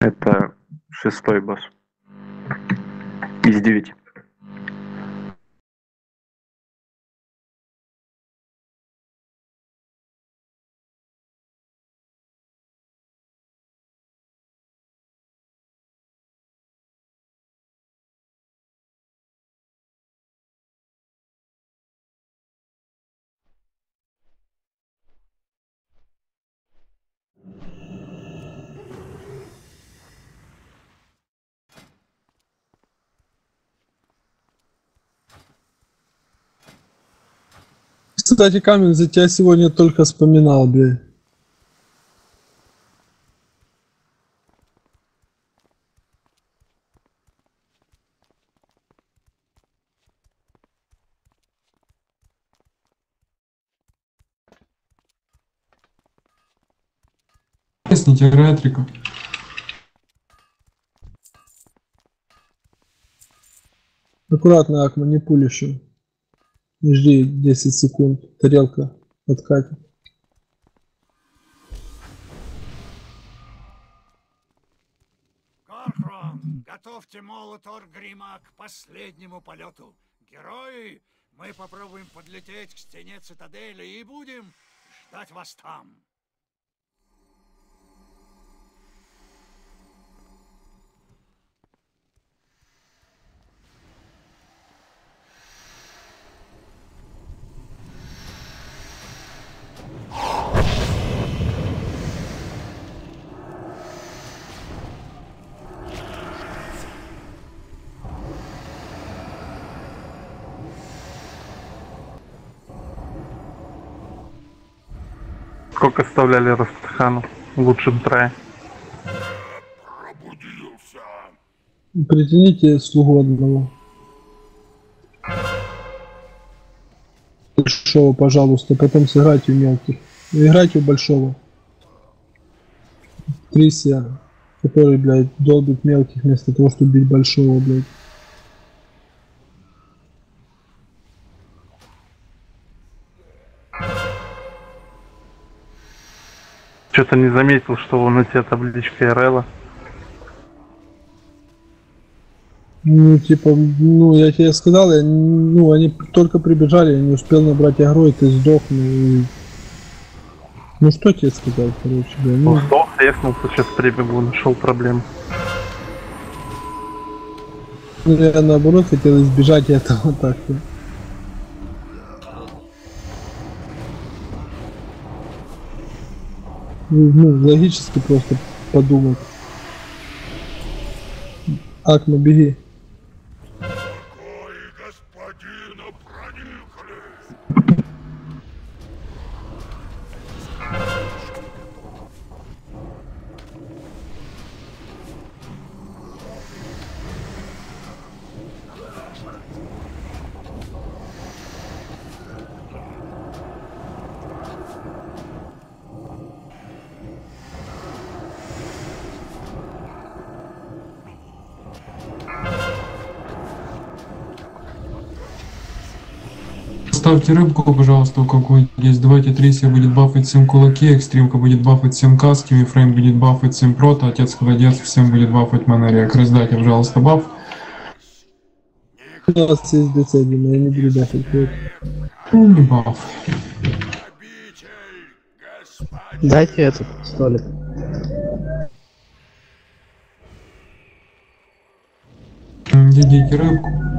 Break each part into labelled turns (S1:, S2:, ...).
S1: Это шестой босс. Из девяти.
S2: Кстати, Камень, за тебя сегодня только вспоминал, блядь.
S3: Сните ретрика.
S2: Аккуратно, Акма, не. Не жди 10 секунд. Тарелка откатит.
S4: Корхрон, готовьте молотор Грима к последнему полету. Герои, мы попробуем подлететь к стене цитадели и будем ждать вас там.
S1: Сколько оставляли Растахану в лучшем трае?
S2: Притяните слугу одного. Большого, пожалуйста, потом сыграйте в мелких. Играйте в большого. Трисия, который, блядь, долбит мелких вместо того, чтобы бить большого, блядь.
S1: Что-то не заметил, что вон у тебя табличка РЛ.
S2: Ну, типа, ну, я тебе сказал, я, ну, они только прибежали, я не успел набрать агро, и ты сдох, ну, и... Ну, что тебе сказать, короче, да, ну,
S1: Ну, сдох, реснулся, сейчас прибегу, нашел проблему.
S2: ну, я наоборот хотел избежать этого так-то. Ну, логически просто подумать. Акма, беги.
S3: Ставьте рыбку, пожалуйста, у кого есть. Давайте Трисия будет бафать всем кулаки, Экстримка будет бафать всем каски, Мифрейм будет бафать всем прото, Отец Холодец всем будет бафать Монорек. Раздайте, пожалуйста, баф.
S2: У нас есть Дима, я не буду.
S3: Ну, не баф.
S5: Дайте этот столик.
S3: М, Дадите рыбку.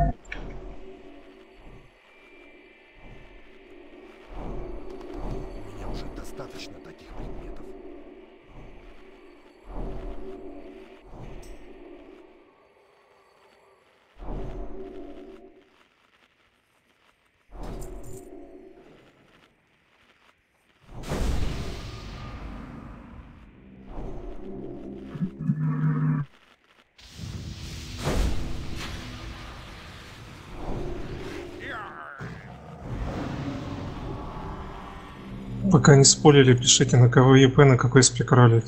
S6: Пока не спорили, пишите на кого ЕП, на какой спик ролит.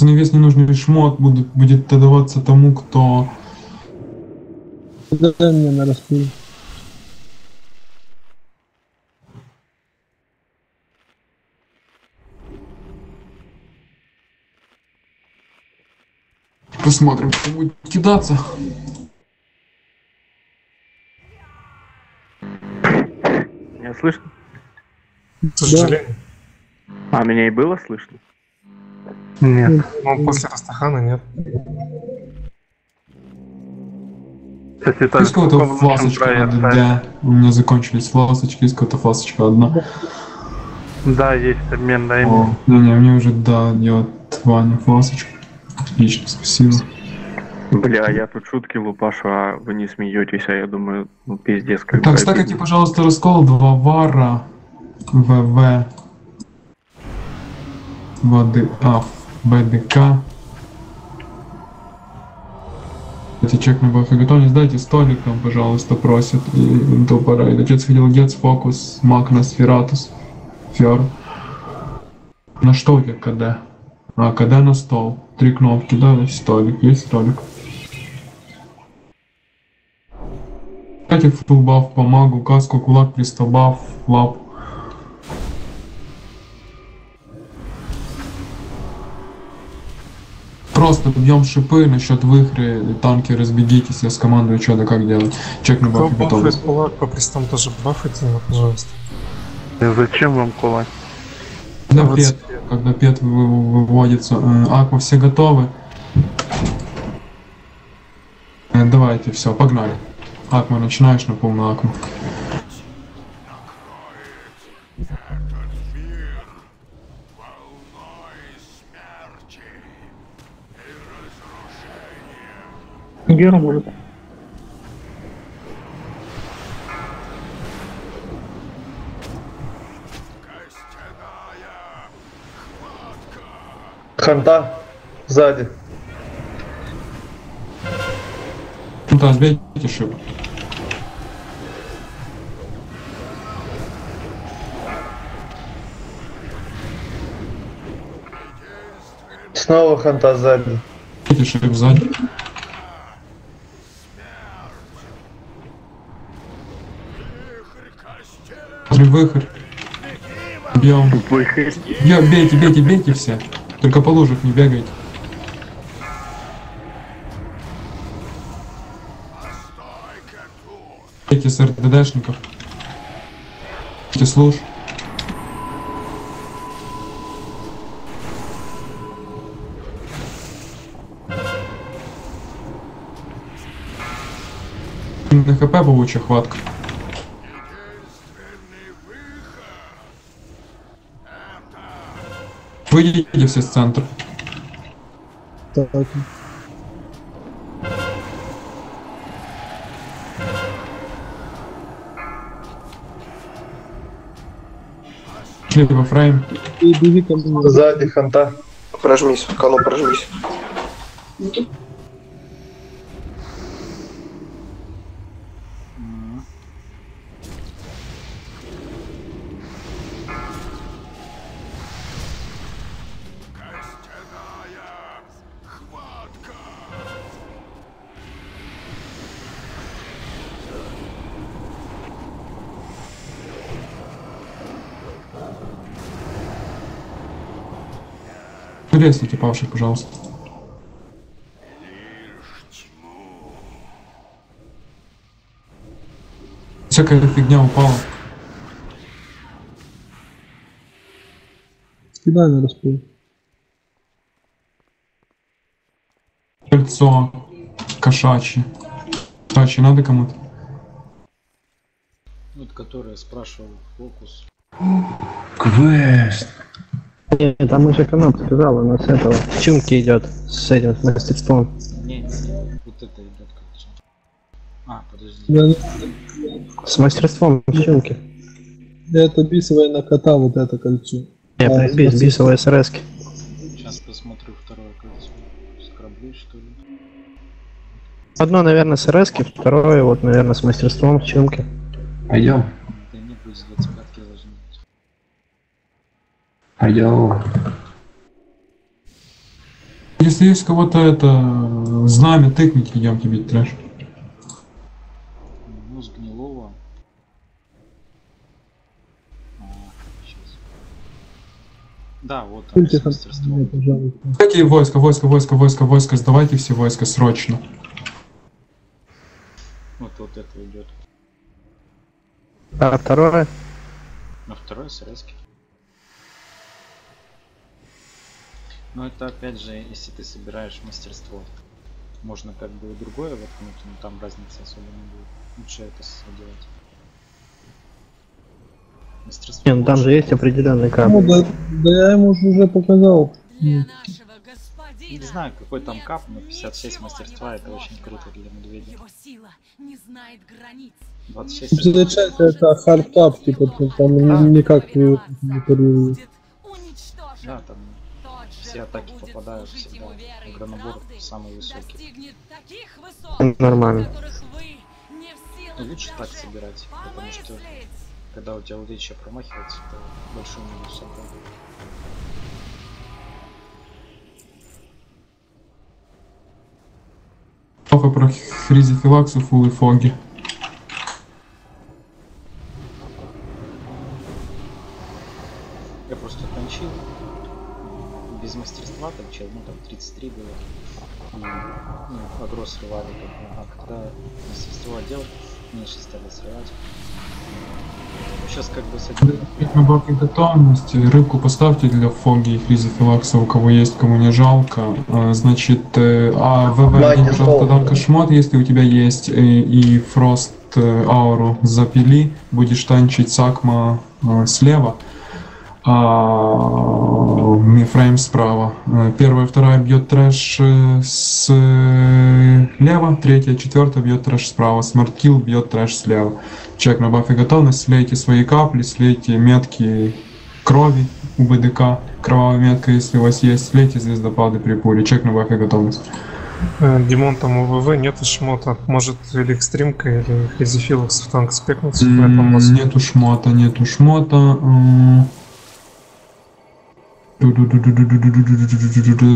S3: На вес ненужный шмот будет, будет даваться тому, кто
S2: Дай мне на распил.
S3: Посмотрим, кто будет кидаться.
S1: Меня слышно?
S6: К сожалению.
S5: А меня и было слышно?
S1: Нет.
S6: Ну, после Растахана нет.
S1: Кстати, так
S3: Есть какая-то
S1: сколько в нашем
S3: фласочка да. У меня закончились фласочки, есть какая-то фласочка одна.
S1: Да, есть обмен, дай
S3: О,
S1: мне.
S3: не, не, мне уже, да, делает Ваня фласочку. Отлично, спасибо.
S5: Бля, я тут шутки лупашу, а вы не смеетесь, а я думаю, ну пиздец, как
S3: Так, стакайте, пожалуйста, раскол 2 вара, ВВ, ВД, а, БДК. Эти чек на бафе готовность, дайте столик там, пожалуйста, просят. И то пора. И отец видел Гец, Фокус, Макнос, Фератус, Фер. На что тебя КД? А, КД на стол. Три кнопки, да, есть столик, есть столик. Кстати, фул баф по магу, каску, кулак, пристал баф, лап. Просто бьем шипы насчет выхры, танки разбегитесь, я скомандую, что да как делать. Чек бафе готовый.
S6: бафает кулак по пристам тоже бафайте пожалуйста.
S1: Э, Зачем вам кулак?
S3: Когда
S6: Вот
S3: пет, когда пет вы- вы- выводится. Э, Аква, все готовы? Э, Давайте, все, погнали. Акма, начинаешь на полную Акму.
S7: Гера может.
S8: Ханта сзади.
S3: Ну да, сбейте шип.
S8: Снова ханта сзади.
S3: Сбейте шип сзади. Выход. Бьем.
S5: Выход.
S3: Бьем, бейте, бейте, бейте все. Только по лужах не бегайте. Бейте с РДДшников. Бейте с луж. На хп паучья хватка. Выйдите все с центра.
S2: Так,
S3: Либо фрейм.
S2: и беги ко мне.
S8: Сзади ханта. Прожмись, кану прожмись.
S3: Ресните павших, пожалуйста. Всякая фигня упала.
S2: Кидай на распол.
S3: Кольцо. Кошачье. Кошачье надо кому-то?
S9: Вот который спрашивал фокус.
S3: Квест.
S7: Нет, там уже канал сказал, у нас этого чумки идет с этим с мастерством.
S9: Не, не, не, вот это идет как чё. А, подожди.
S2: Я,
S7: С мастерством чумки.
S2: это бисовое на кота, вот это кольцо.
S7: Я
S2: А, спасибо.
S7: бисовые СРСки.
S9: Сейчас посмотрю второе кольцо. Скраблю что ли?
S7: Одно, наверное, с РСки, второе, вот, наверное, с мастерством в чумке.
S3: Пойдем.
S9: Да не плюс 25 должны быть.
S3: Пойдем. Если есть кого-то это знамя, тыкните, идем тебе трэш.
S9: Ну, с гнилого. А. Да, вот там
S2: пожалуйста.
S3: Давайте войска, войска, войска, войска, войска, сдавайте все войска срочно.
S9: Вот, вот это идет.
S7: А второе?
S9: На второй СРСки. Но это опять же, если ты собираешь мастерство. Можно как бы и другое воткнуть, но там разницы особо не будет. Лучше это сделать. Мастерство
S7: Не, ну там же есть определенный
S2: Ну,
S7: кап.
S2: да, да я ему же уже показал.
S10: Для
S2: Ну,
S10: нашего господина.
S9: Не знаю, какой там
S10: нет
S9: кап, но 56
S10: ничего
S9: мастерства это очень круто для медведя.
S10: Его сила не знает границ.
S9: 26
S2: 56 это hard cap, типа там ни- никак не не.
S9: Да, там все атаки попадают всегда. Гранобор самый высокий.
S7: Нормально.
S9: Лучше так собирать, потому что когда у тебя удача промахивается, то большой минус
S3: обратно. Про Хризи Филаксу, Фул Фоги.
S9: Мастерства кончил, ну там 33 было. И, ну, агро срывали, как бы. а когда мастерство одел, меньше стали срывать. Сейчас как бы с одним
S3: На баке готовности рыбку поставьте для фоги и хризифилакса, у кого есть, кому не жалко. А, Значит, э, а ВВ,
S8: пол.
S3: дам кошмот, если у тебя есть, э, и фрост э, ауру запили, будешь танчить сакма слева, а мифрейм справа. Э, Первая, вторая бьет трэш э, слева, третья, четвертая бьет трэш справа, смарткилл бьет трэш слева. Чек на бафе готовность, слейте свои капли, слейте метки крови у БДК, кровавая метка, если у вас есть, слейте звездопады при пуле, чек на бафе готовность.
S6: Э, Димон, там у ВВ нет шмота. Может, или экстримка, или Хизифилокс в танк спекнуться, вас-
S3: Нету шмота, нету шмота.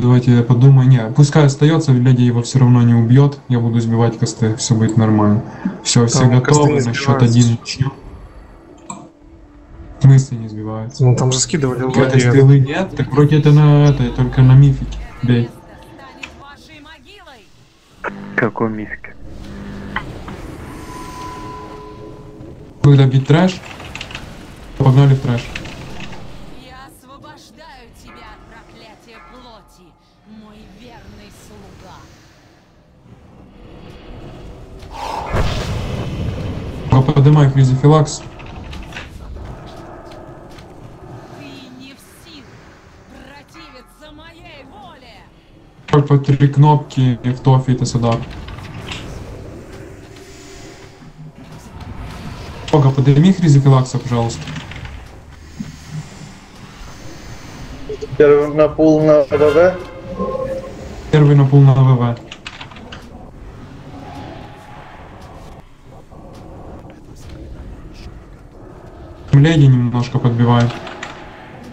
S3: Давайте я подумаю. Не, пускай остается, Леди его все равно не убьет. Я буду сбивать косты, все будет нормально. Все,
S6: ну, все
S3: готовы, на счет один начнем. Мысли не сбиваются?
S6: Ну там же скидывали Когда
S3: стрелы нет, так вроде это на это, только на мифике. Бей.
S5: Какой мифик?
S3: Когда бить трэш, погнали в трэш.
S10: Попадымай кризифилакс.
S3: Только три кнопки и в тофе это сюда. Ога, подними хризофилакса, пожалуйста.
S8: Первый на пол на ВВ.
S3: Первый на пол на ВВ. Леди немножко подбиваем.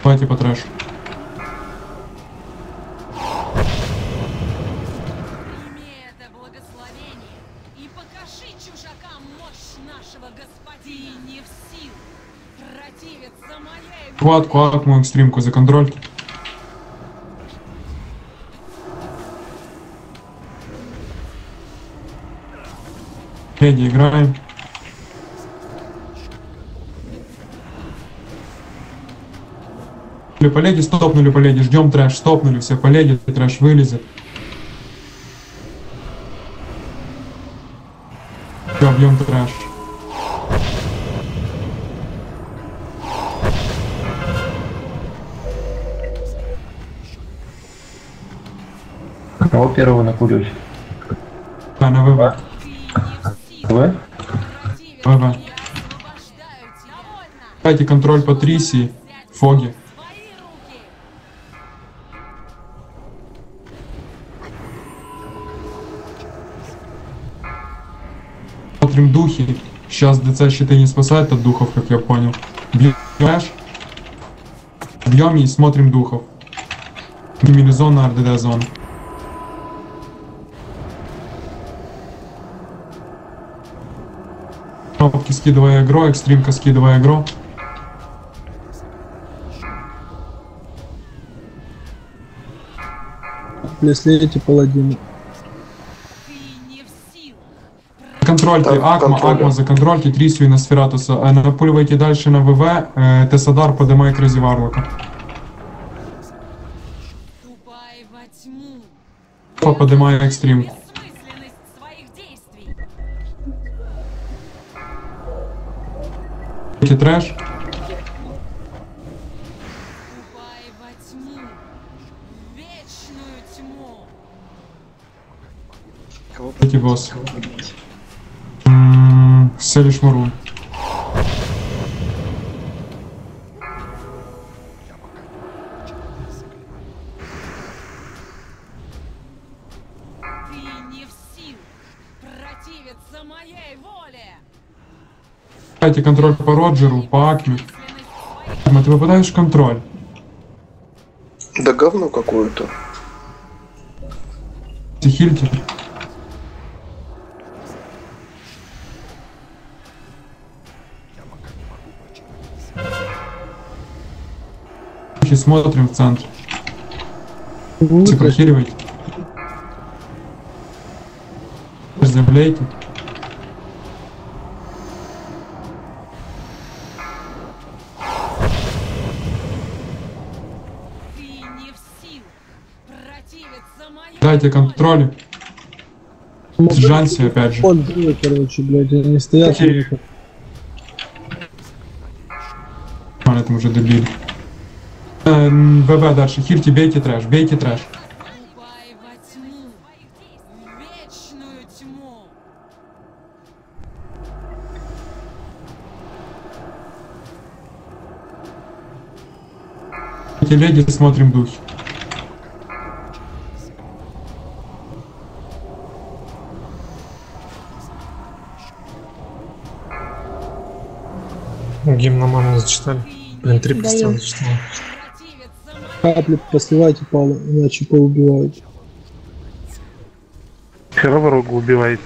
S3: Давайте по трэшу. Хватку, мою экстримку за контроль. Леди играем. Стопнули по леди, стопнули по леди, ждем трэш, стопнули все по леди, трэш вылезет. Все, бьем трэш.
S11: Кого первого накурюсь?
S3: Да, на ВВ.
S11: Вы?
S3: ВВ. Дайте контроль по Триси, Фоги. Сейчас ДЦ щиты не спасает от духов, как я понял. Бьем. Бьем и смотрим духов. Мимилизона, РДД зон. Кнопки скидывая игру, экстримка скидывая игру.
S2: Если эти паладины.
S3: Контрольте
S8: Так,
S3: Акма,
S8: контролю.
S3: Акма законтрольте, Трису и Носфератуса. Э, Напуливайте дальше на ВВ, э, Тесадар поднимай Крейзи Варлока.
S10: Ступай во тьму.
S3: Папа поднимай экстрим.
S10: Бессмысленность своих действий.
S3: Эти
S10: противиться моей воле.
S3: Дайте контроль по Роджеру, по Акме. Акма, ты попадаешь в контроль.
S8: Да говно какое-то.
S3: Ты хильте. И смотрим в центр. Запрохиливайте.
S10: Моей
S3: Дайте контроль. Джанси опять же.
S2: Он короче, блядь, они стоят.
S3: Это мы уже добили. Эм, ВВ дальше. Хильте, бейте трэш, бейте трэш. Леди смотрим духи.
S6: Гимн нормально зачитали. Блин, три постоянно зачитал.
S10: Противиться моей
S2: Капли посливайте, Павла, иначе поубивают.
S1: Херово убиваете.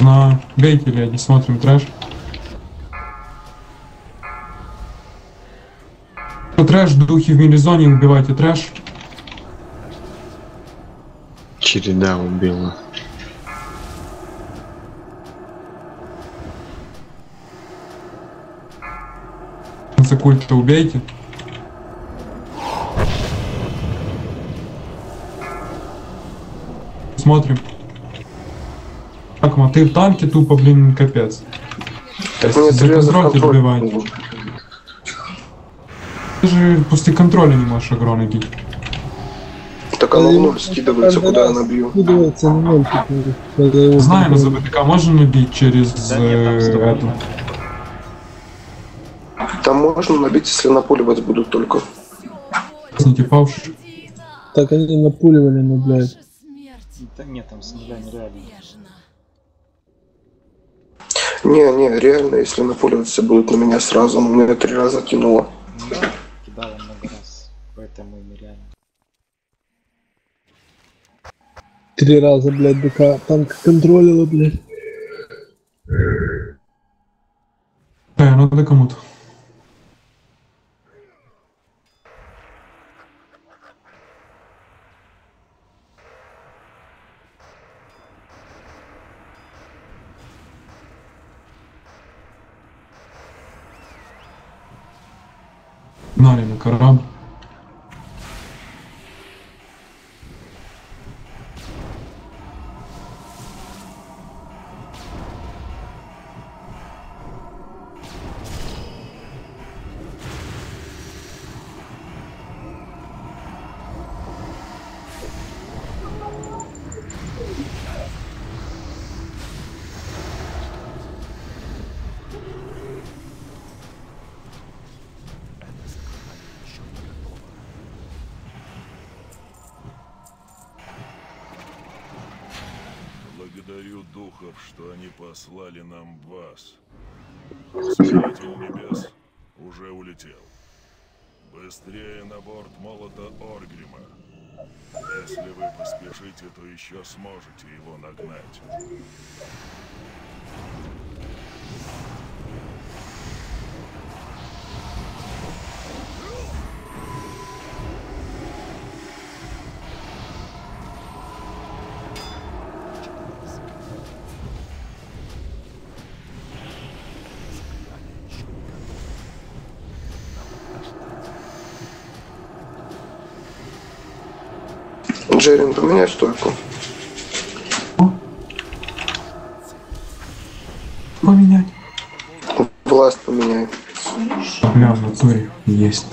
S3: На бейте леди, смотрим трэш. Трэш, духи в милизоне, убивайте трэш.
S11: Череда убила.
S3: За культа убейте. Смотрим. Акма, ты в танке тупо, блин, капец.
S8: Так мне
S3: За
S8: три
S3: Ты же после контроля не можешь агрон бить.
S8: Так она в ноль скидывается, куда я набью.
S2: Скидывается на ноль
S3: Знаем, за
S2: контроль.
S3: БТК можно набить через
S9: Да нет, там
S3: э, эту.
S8: Там можно набить, если напуливать будут только.
S3: Извините, пауш.
S2: Так они напуливали, ну, блядь.
S9: Да нет, там с нуля нереально.
S10: неизбежна.
S8: Не, не, реально, если напуливать все будут на меня сразу, но меня три раза кинуло.
S9: Ну, много Поэтому и нереально.
S2: Три раза, блядь, ДК танк контролила, блядь.
S3: Да, надо кому-то. Гнали на корабль.
S12: сможете его нагнать.
S8: Джерин, поменяй стойку.
S3: Поменять.
S8: Власт поменяй.
S3: Бля, в натуре есть.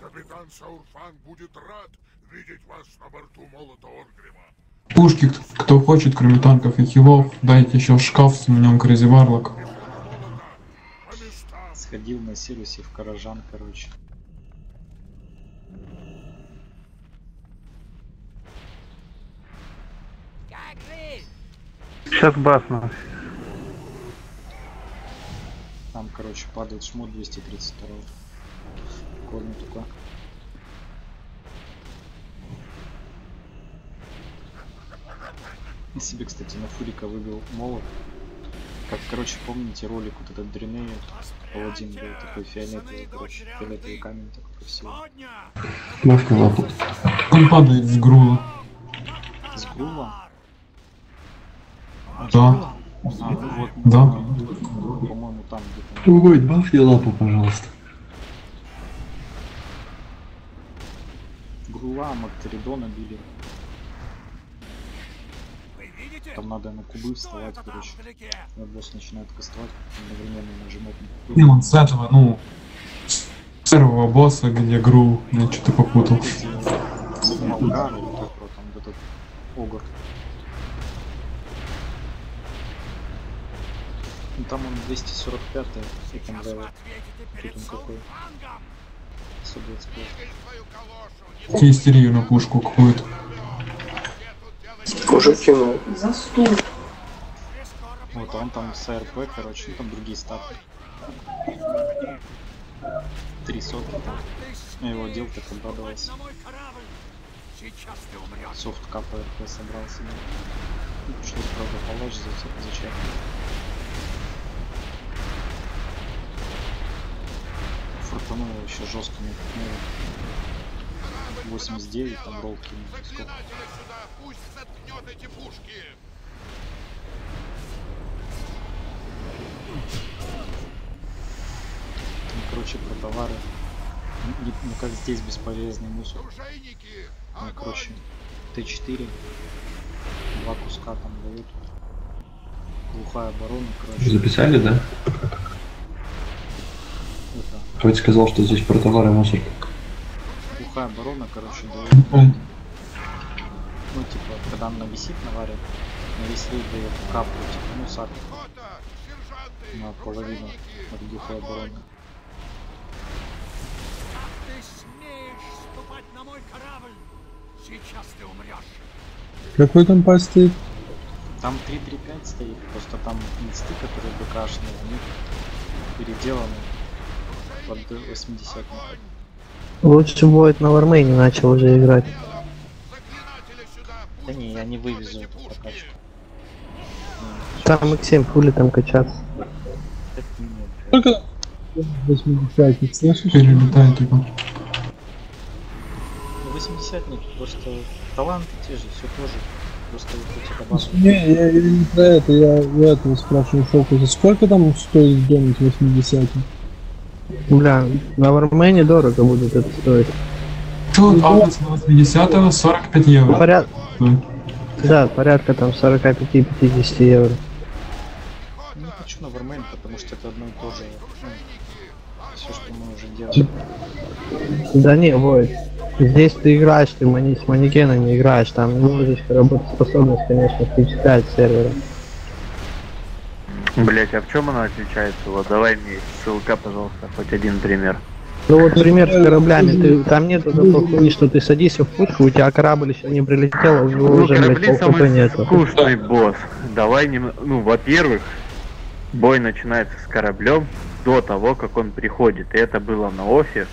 S12: Капитан Саурфан будет рад видеть вас на борту молота Оргрима.
S3: Пушки, кто хочет, кроме танков и хилов, дайте еще шкаф с нем Crazy Warlock.
S9: Сходил на Сирусе в Каражан, короче.
S1: Сейчас басно.
S9: Там, короче, падает шмот 232. Прикольно такое. Себе, кстати, на Фурика выбил молот. Как, короче, помните ролик вот этот Дренея? Паладин был такой фиолетовый, короче, фиолетовый камень такой красивый.
S11: Можно лапу.
S3: Он падает с грула.
S9: С Грула?
S3: Да.
S9: А, ну вот,
S3: Да.
S9: по-моему, там где-то.
S11: Другой, бафни лапу, пожалуйста.
S9: Грула, Макторидона били. Там надо на кубы вставать, короче. И босс начинает кастовать, одновременно нажимать на
S3: Не, он с этого, ну, с первого босса, где грул, я что-то попутал.
S9: Маулгар или как его там, вот этот Огр. Ну там он 245 и там level. Тут он какой? 125.
S3: Истерию на пушку какую-то.
S8: Уже кинул.
S9: Вот, а он там с АРП, короче, ну там другие ставки. Три сотки там. Я его одел, так обрадовался. Софт кап АРП собрал себе. Ну, Пришлось, правда, за- зачем. Фортануло еще жестко не пихнуло. 89, там
S12: пушки.
S9: Ну, короче, про товары. Ну, ну как здесь бесполезный мусор. Ну, короче, Т4. Два куска там дают. Глухая оборона, короче.
S11: Записали, да?
S9: Это,
S11: Хоть сказал, что здесь про товары мусор.
S9: глухая оборона, короче, дают. Ну, типа, когда она висит на варе, на весь рейд дает каплю, типа, ну, сак. На половину от глухой обороны.
S4: Ты смеешь ступать на мой корабль? Сейчас ты умрешь.
S2: Какой там пасть стоит?
S9: Там 3.3.5 стоит, просто там инсты, которые БКшные, они переделаны под 80
S7: Лучше будет на Вармейне начал уже играть.
S9: Да не, я не вывезу эту прокачку.
S7: Там X7 пули там качаться.
S2: Сколько 80 слышишь?
S3: Перелетай, типа.
S9: Ну, 80 просто таланты те же, все тоже. Просто вот эти.
S2: Не, я, я не про это, я у этого спрашиваю фокуса. Сколько там стоит домик 80
S7: Бля, на Вармейне дорого будет это стоить.
S3: Что, апнуться на 80 45 евро.
S7: Поряд... Да, порядка там 45-50 евро.
S9: Не хочу на Вармен, потому что это одно и то же. все, что мы уже делаем.
S7: Да не, Вой. Здесь ты играешь, ты мани- с манекенами играешь, там может работоспособность, конечно, пять сервера.
S1: Блять, а в чем она отличается? Вот давай мне ссылка, пожалуйста, хоть один пример.
S7: Ну вот пример с кораблями, ты, там нету такой хуйни, что ты садишься в пушку, у тебя корабль еще не прилетел, а у него
S1: Ну,
S7: уже, блядь,
S1: корабли
S7: полкупы
S1: самый
S7: нету.
S1: скучный босс. Давай, нем- ну, во-первых, бой начинается с кораблем до того, как он приходит. И это было на офе,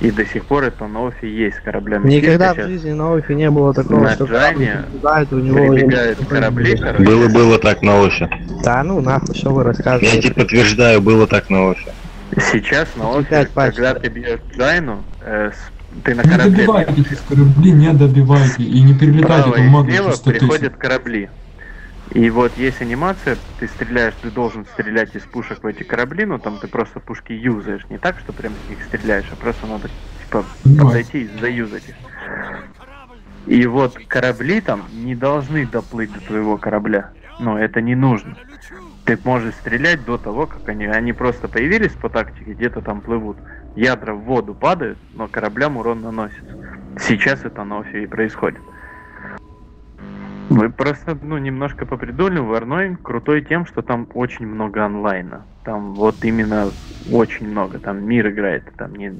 S1: и до сих пор это на офе есть с кораблями.
S7: Никогда в
S1: Фишка
S7: жизни на офе не было такого,
S1: На
S7: что
S1: Джане
S7: у него
S1: прибегают корабли, короче.
S11: Было-было так на офе.
S7: Да ну нахуй, что вы
S11: Я
S7: рассказываете?
S11: тебе подтверждаю, было так на офе.
S1: Сейчас на офе, когда ты бьешь Джайну, э, с- ты на
S3: Не
S1: корабле
S3: добивайте эти корабли, не добивайте. И не перелетайте
S1: слева
S3: 100 тысяч.
S1: приходят корабли. И вот есть анимация, ты стреляешь, ты должен стрелять из пушек в эти корабли, но там ты просто пушки юзаешь. Не так, что прям с них стреляешь, а просто надо типа подойти и заюзать их. И вот корабли там не должны доплыть до твоего корабля. Но это не нужно. Ты можешь стрелять до того, как они... Они просто появились по тактике, где-то там плывут. Ядра в воду падают, но кораблям урон наносится. Сейчас это на и происходит. Вы просто, ну, немножко попридумали, Варной крутой тем, что там очень много онлайна. Там вот именно очень много. Там мир играет, там не,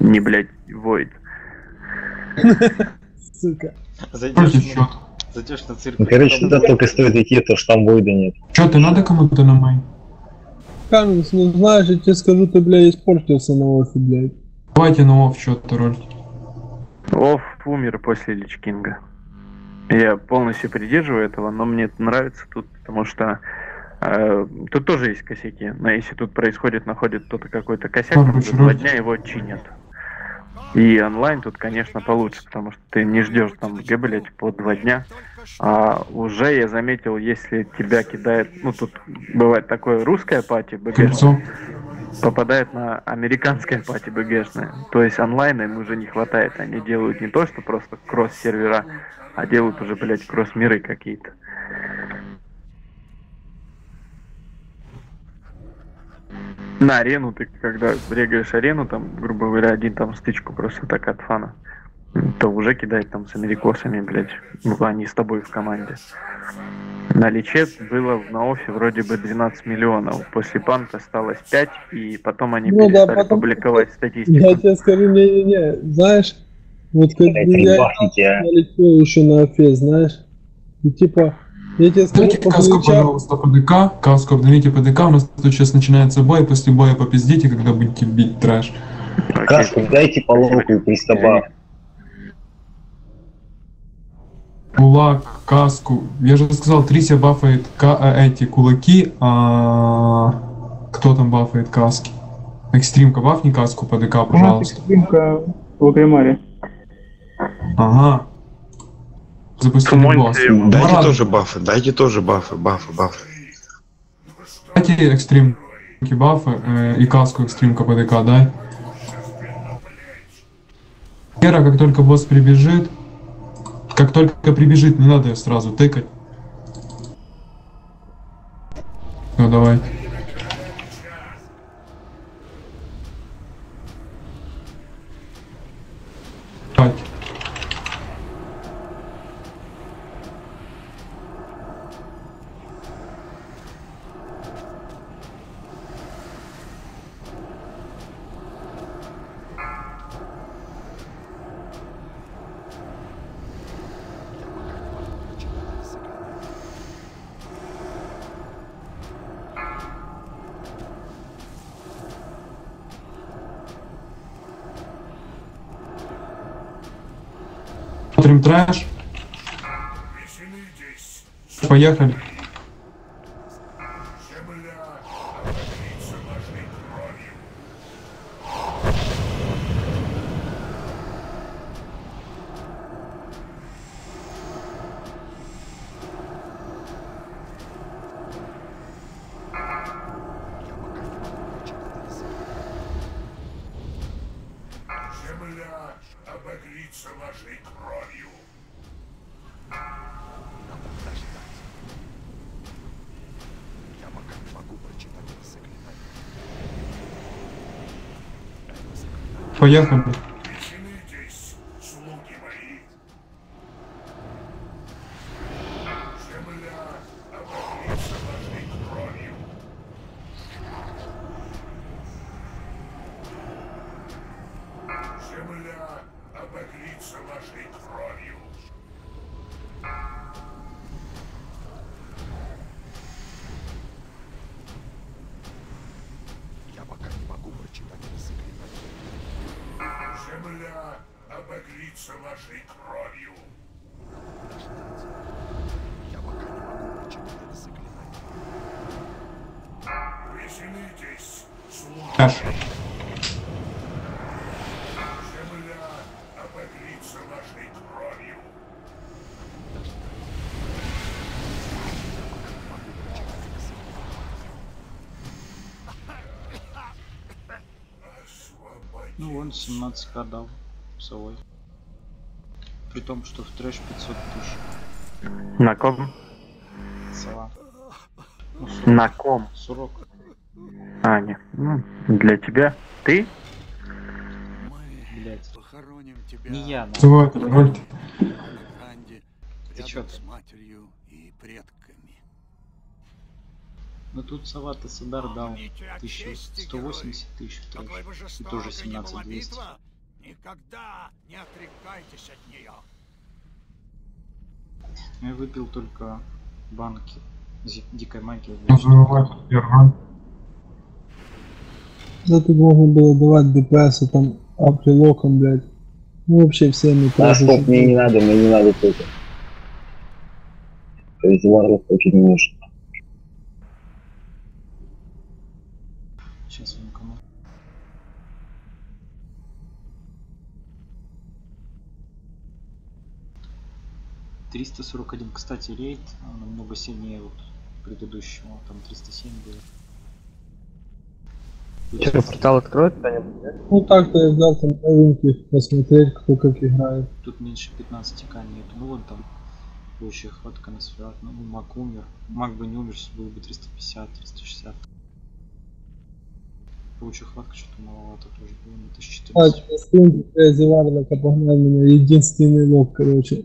S1: не блядь, воет.
S2: Сука.
S9: Зайдешь на, зайдешь на цирк.
S11: Ну, короче, туда только стоит идти, то что там Войда нет.
S3: Чё, ты надо кому-то на май?
S2: Каменс, ну знаешь, я тебе скажу, ты, бля, испортился на офе, блядь.
S3: Давайте на оф что-то роль.
S1: Офф умер после Личкинга. Я полностью придерживаю этого, но мне это нравится тут, потому что э, тут тоже есть косяки. Но если тут происходит, находит кто-то какой-то косяк, там за два дня его чинят. И онлайн тут, конечно, получше, потому что ты не ждешь там г, блядь, по два дня. А уже я заметил, если тебя кидает, ну тут бывает такое русская пати, БГ, попадает на американское пати БГшное. То есть онлайна им уже не хватает. Они делают не то, что просто кросс-сервера, а делают уже, блядь, кросс-миры какие-то. На арену ты, когда брегаешь арену, там, грубо говоря, один там стычку просто так от фана, то уже кидает там с америкосами, блядь, ну, они с тобой в команде. На Личе было на офе вроде бы 12 миллионов. После панка осталось 5, и потом они
S2: Ну да,
S1: перестали
S2: потом-
S1: публиковать статистику.
S2: Я тебе скажу, не-не-не, знаешь, вот как я налетел еще на офе, знаешь, и типа, я тебе скажу,
S3: Дайте каску, пожалуйста, ПДК. Каску обновите ПДК. У нас тут сейчас начинается бой. После боя попиздите, когда будете бить трэш.
S11: Каску дайте по локу и пристаба.
S3: Кулак, каску. Я же сказал, Трися бафает ка- э, эти кулаки, а кто там бафает каски? Экстримка, бафни каску ПДК, пожалуйста.
S13: Экстримка в.
S3: Ага. Запустили босс.
S14: Дайте
S3: Марат,
S14: тоже бафы, дайте тоже бафы, бафы, бафы.
S3: Дайте экстримки бафы э, и каску экстримка ПДК, дай. Кера, как только босс прибежит, как только прибежит, не надо ее сразу тыкать. Ну давай. Пять. Трэш. Поехали.
S12: Слуги мои. Земля обогрится вашей кровью. Земля обогрится вашей кровью. Я пока не могу прочитать это заклинание. Земля вашей кровью. Я пока не могу прочитать это заклинание. Веселитесь. Земля обогрится кровью.
S9: Ну вон 17к дал совой при том, что в трэш 500 тысяч.
S1: На ком?
S9: Сова. Ну, сурок.
S1: На ком?
S9: Сурок.
S1: Аня. Ну, для тебя. Ты?
S9: Блять. Похороним тебя. Не я, но...
S3: Вот, вот.
S9: Ты чё?
S4: С матерью и предками.
S9: Ну тут Савата Садар дал 1180 тысяч в трэш. И тоже
S4: 17200 никогда не отрекайтесь от нее.
S9: Я выпил только банки дикой магии.
S3: Называй первым.
S2: Да тут можно было давать ДПС, там, априлоком, блядь. Ну, вообще всеми
S11: А стоп, мне не надо, мне не надо только. То есть варлок очень не нужен.
S9: Сейчас он кому. Триста сорок один, кстати, рейд а, намного сильнее вот предыдущего, там 307 было.
S7: Че, портал откроет кто-нибудь? нет?
S2: Ну так-то я взял там новеньких, посмотреть, кто как играет.
S9: Тут меньше 15 к нету. Ну вон там общая хватка на свят. Ну, Мак умер. Мак бы не умер, сейчас было бы 350, 360. Получая хватка что-то маловато тоже было, на
S2: А,
S9: 1014.
S2: секунду, Crazy Warlock погнал меня, единственный лог, короче.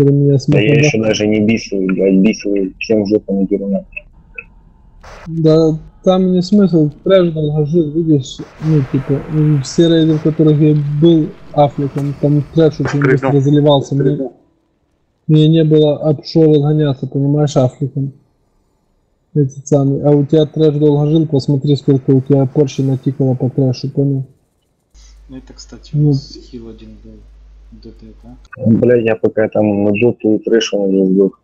S2: Который меня
S11: Да
S2: смог
S11: я еще даже не бисовый, блядь, бисовый всем жопу надеру.
S2: Да, там не смысл, трэш долгожил, видишь, ну, типа, м, все рейды, в которых я был афликом, там трэш очень быстро заливался, мне, мне не было обшор разгоняться, понимаешь, афликом. Этот самый. А у тебя трэш долго жил, посмотри, сколько у тебя порчи натикало по трэшу, понял?
S9: Ну это, кстати,
S2: Ну.
S9: у нас хил один был. ДТ, да?
S11: Блядь, я пока там на доту и трэш он уже сдох.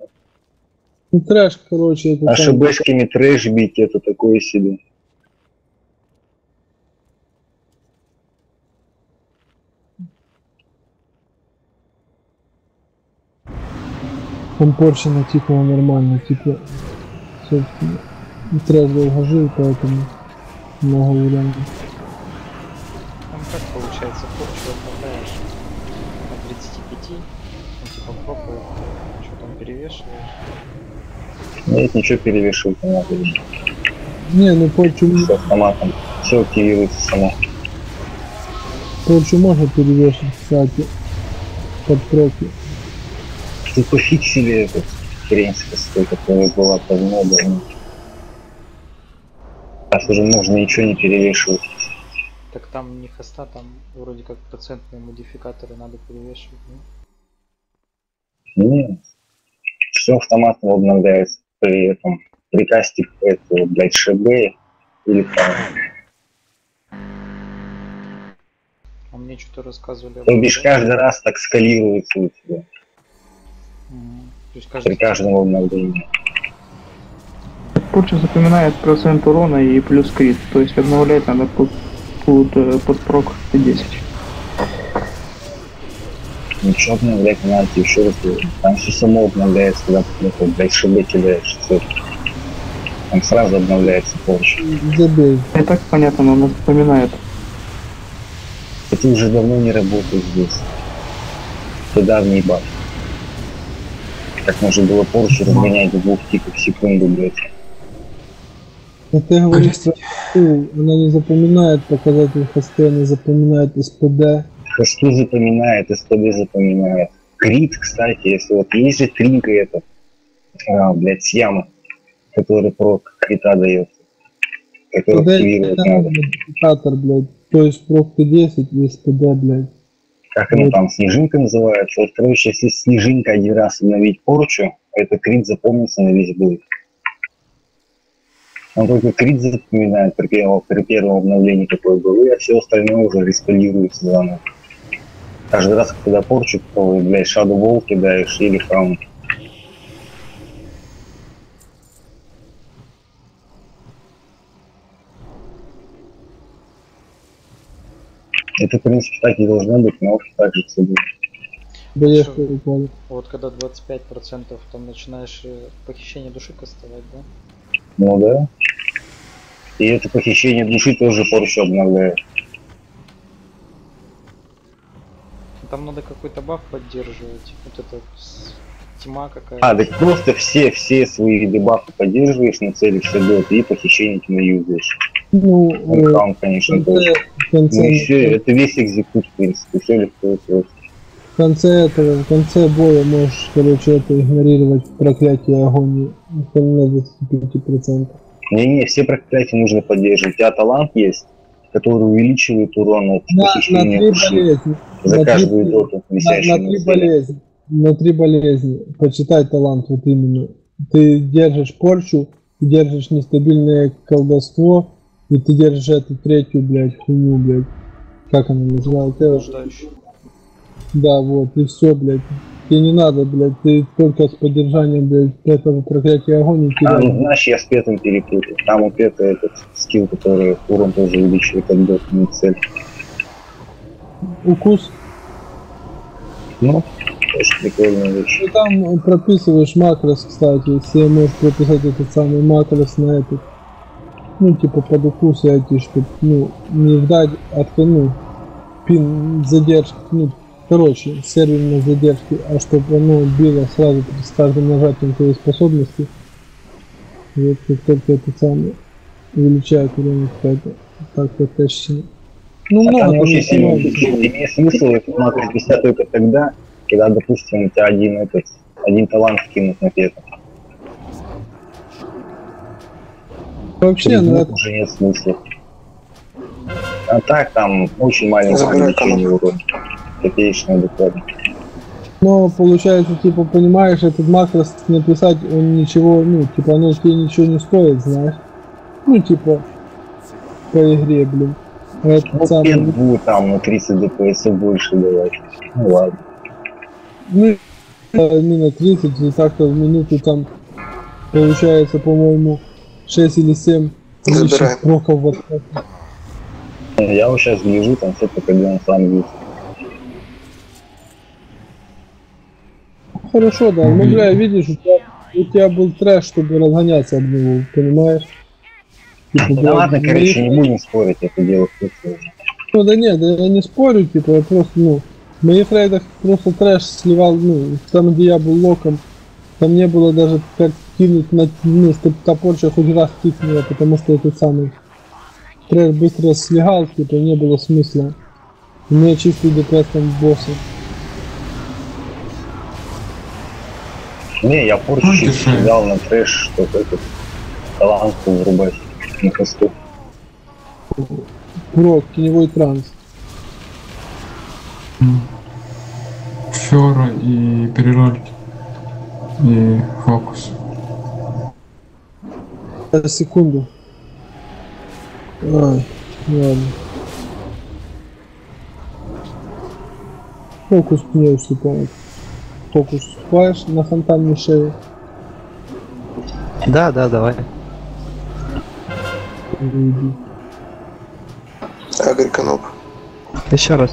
S2: Ну, трэш, короче, это
S11: А
S2: там-
S11: ШБшками трэш бить это такое себе.
S2: Там порча натикала нормально, типа, собственно, трэш долго жил, поэтому много вариантов.
S9: Там как получается, порчу обновляешь на 35, ну типа пробуешь, что там перевешиваешь.
S11: Нет, ничего перевешивать не надо.
S2: Не, ну порчу,
S11: С автоматом. Все активируется само.
S2: порчу можно перевешивать, кстати, под проки.
S11: Тут пофиксили эту хрень с косой, которая была давно давно. Сейчас уже можно ничего не перевешивать.
S9: Так там не хоста, там вроде как процентные модификаторы надо перевешивать, ну.
S11: Нет. Все автоматом обновляется при этом. При касте этого, блядь, ШБ или там.
S9: А мне что-то рассказывали
S11: То бишь каждый раз так скалируется у тебя.
S9: То есть
S11: При
S9: каждый
S11: каждом обновлении.
S13: Порча запоминает процент урона и плюс крит, то есть обновлять надо под, под, э, под прок 10.
S11: Ничего обновлять не надо, еще раз говорю. Там все само обновляется, когда ты это, блядь, кидаешь. всё. Там сразу обновляется порча.
S2: Забей.
S13: И так понятно, но она запоминает.
S11: Это уже давно не работает здесь. Это давний баг. Как можно было порчу разгонять до двух тиков в секунду, блядь.
S2: Но ты говоришь, что она не запоминает показатель хосты, она запоминает СПД.
S11: Хосту запоминает, СПД запоминает. Крит, кстати, если вот есть же тринка эта, а, блядь, с ямы, который про крита дает. Который
S2: СПД
S11: активировать
S2: это
S11: надо.
S2: модификатор, блядь. То есть прок 10 и СПД, блядь.
S11: Как она там, снежинка называется? Вот, короче, если снежинка один раз обновить порчу, это крит запомнится на весь бой. Он только крит запоминает при первом, при первом обновлении, какое было, а все остальное уже респалируется заново. Каждый раз, когда порчу, то, блядь, Shadow Wall кидаешь или там Это, в принципе, так и должно быть, но так же все будет.
S9: Вот когда 25% там начинаешь э, похищение души кастовать, да?
S11: Ну да. И это похищение души тоже порчу обновляет.
S9: Там надо какой-то баф поддерживать. Вот это тьма какая-то.
S11: А, так просто все, все свои дебафы поддерживаешь, нацелишься бот и похищение не юзаешь.
S2: Ну,
S11: Ну,
S2: э,
S11: там, конечно, тоже.
S2: конце,
S11: Ну и все, это весь экзекут, в принципе, все легко и просто.
S2: в конце этого, в конце боя можешь, короче, это игнорировать проклятие агонии на 25%.
S11: Не-не, все проклятия нужно поддерживать. У тебя талант есть, который увеличивает урон от
S2: На,
S11: похищения
S2: три
S11: души
S2: болезни.
S11: за
S2: на
S11: каждую
S2: три-
S11: доту,
S2: на, три болезни. На три болезни. Почитай талант вот именно. Ты держишь порчу, ты держишь нестабильное колдовство, и ты держишь эту третью, блядь, хуйню, блядь. Как она называется? Да, вот, и все, блядь. Тебе не надо, блядь, ты только с поддержанием, блядь, этого проклятия агонии
S11: А, ну, знаешь, я с петом перепутал. Там у пета этот скилл, который урон тоже увеличивает от дота, не цель.
S2: Укус.
S11: Ну, тоже прикольная вещь.
S2: Ну там прописываешь макрос, кстати, если можешь прописать этот самый макрос на этот. Ну, типа под укус эти, чтобы, ну, не ждать от, ну, пин задержки, ну, короче, серверной задержки, а чтобы оно било сразу с каждым нажатием твоей способности. Вот как только это самое увеличает урон какая-то так протащено. Ну,
S11: А
S2: много
S11: там
S2: они
S11: очень сильно имеет смысл макрос писать только тогда, когда, допустим, у тебя один этот, один талант вкинут на пета.
S2: Вообще, ну, это-
S11: уже нет смысла. А так там очень маленькое увеличение урона. Копеечное буквально.
S2: Но получается, типа, понимаешь, этот макрос написать, он ничего, ну, типа, оно тебе ничего не стоит, знаешь. Ну, типа, по игре, блин. Этот
S11: Ну,
S2: самый,
S11: будет там на 30 ДПС и больше давать. Ну ладно.
S2: ну, э, не на 30, и так-то в минуту там получается, по-моему, 6 или 7
S8: Забирай.
S2: лишних проков в атаке.
S11: Я вот сейчас гляжу, там все только он сам видит.
S2: Хорошо, да. Ну, бля, видишь, у тебя, у тебя был трэш, чтобы разгоняться об него, понимаешь? Типа,
S11: Да
S2: блядь,
S11: ладно, короче, не будем спорить, это дело.
S2: Ну да нет, да я не спорю, типа, я просто, ну, в моих рейдах просто трэш сливал, ну, там, где я был локом, там не было даже как кинуть на, ну, чтобы топорча хоть раз тыкнула, потому что этот самый трэш быстро слегал, типа, не было смысла. У меня чистый ДПС там босса.
S11: Не, я порчу взял на трэш, чтобы этот талантку врубать на хосту.
S2: Прок, теневой транс.
S3: Фера и перероль. И фокус.
S2: Секунду. Ай, ладно. Фокус мне уступает. Фокус уступаешь на фонтанной шее.
S7: Да, да, давай.
S2: Иди.
S8: Агрик Каноп.
S7: Еще раз.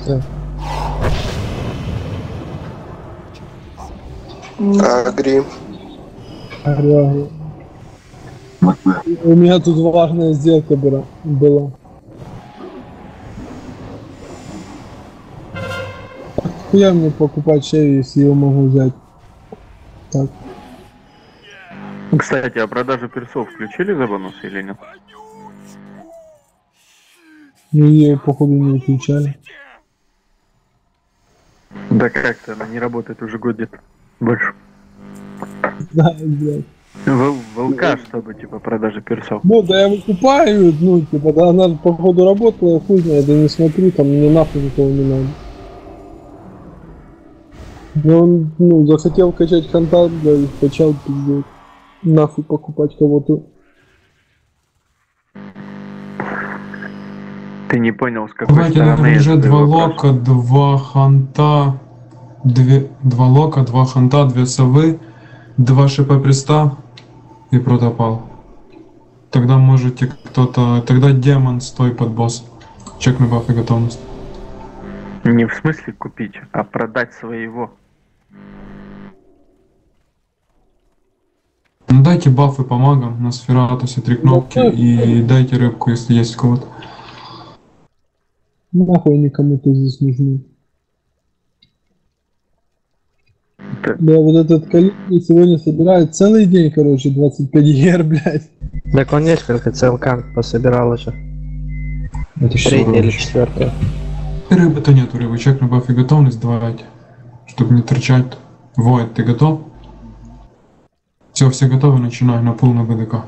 S8: Агри.
S2: Агри, агри. У меня тут важная сделка была. была. Я мне покупать шею, если его могу взять. Так.
S1: Кстати, а продажу персов включили за бонус или нет?
S2: Ее походу не выключали.
S1: Да как-то она не работает уже год где-то больше.
S2: Да, блядь.
S1: В, ВЛК, чтобы типа продажи персов.
S2: Ну, да я выкупаю, ну, типа, да, она походу работала, хуй знает, да не смотрю, там мне нахуй никого не надо. Я он, ну, захотел качать контакт, да, и качал, пиздец. Нахуй покупать кого-то.
S1: Ты не понял, с какой
S3: надо
S1: стороны
S3: уже
S1: это
S3: два
S1: вопрос.
S3: лока, два ханта, две, два лока, два ханта, две совы, два шипа приста и протопал. Тогда можете кто-то... Тогда демон стой под босс. Чекни баф и готовность.
S1: Не в смысле купить, а продать своего.
S3: Ну дайте бафы по магам на сфератусе, три кнопки и дайте рыбку, если есть у кого-то.
S2: Нахуй они кому-то здесь нужны. Да, вот этот коллега сегодня собирает целый день, короче, 25 гер, блядь.
S7: Так он несколько целкант пособирал уже.
S3: Это
S7: Третья или четвертая.
S3: Рыбы-то нету, рыбы. Чек на баф и готовность давайте. Чтобы не торчать. Воид, ты готов? Все, все готовы, начинаю на пул на БДК.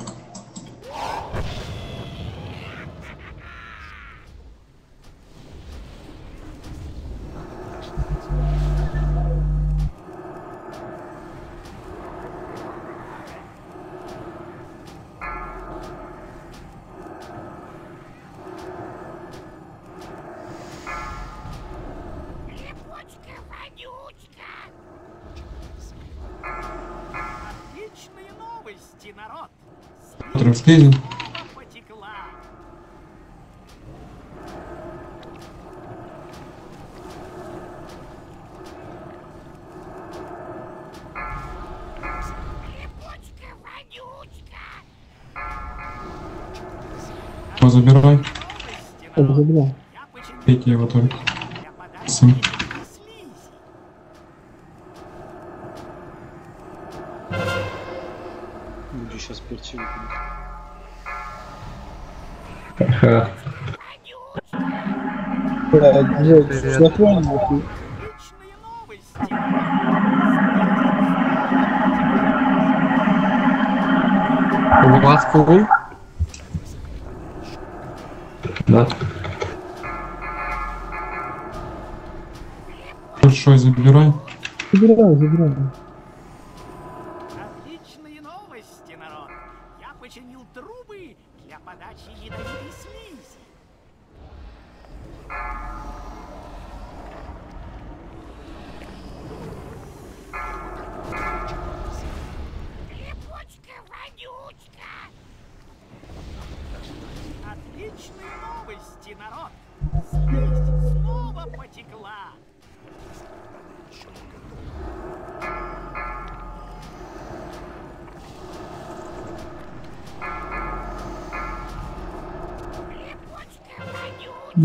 S4: Отличные новости, народ!
S3: Трансфизин.
S4: Потекла.
S3: Его забирай.
S2: Так, забрал.
S3: Пейте его только. Сын.
S9: Сейчас перчивый.
S2: Блядь, блядь, нахуй.
S7: У вас фул?
S14: Да.
S3: Большой забирай.
S2: Забирай, забирай.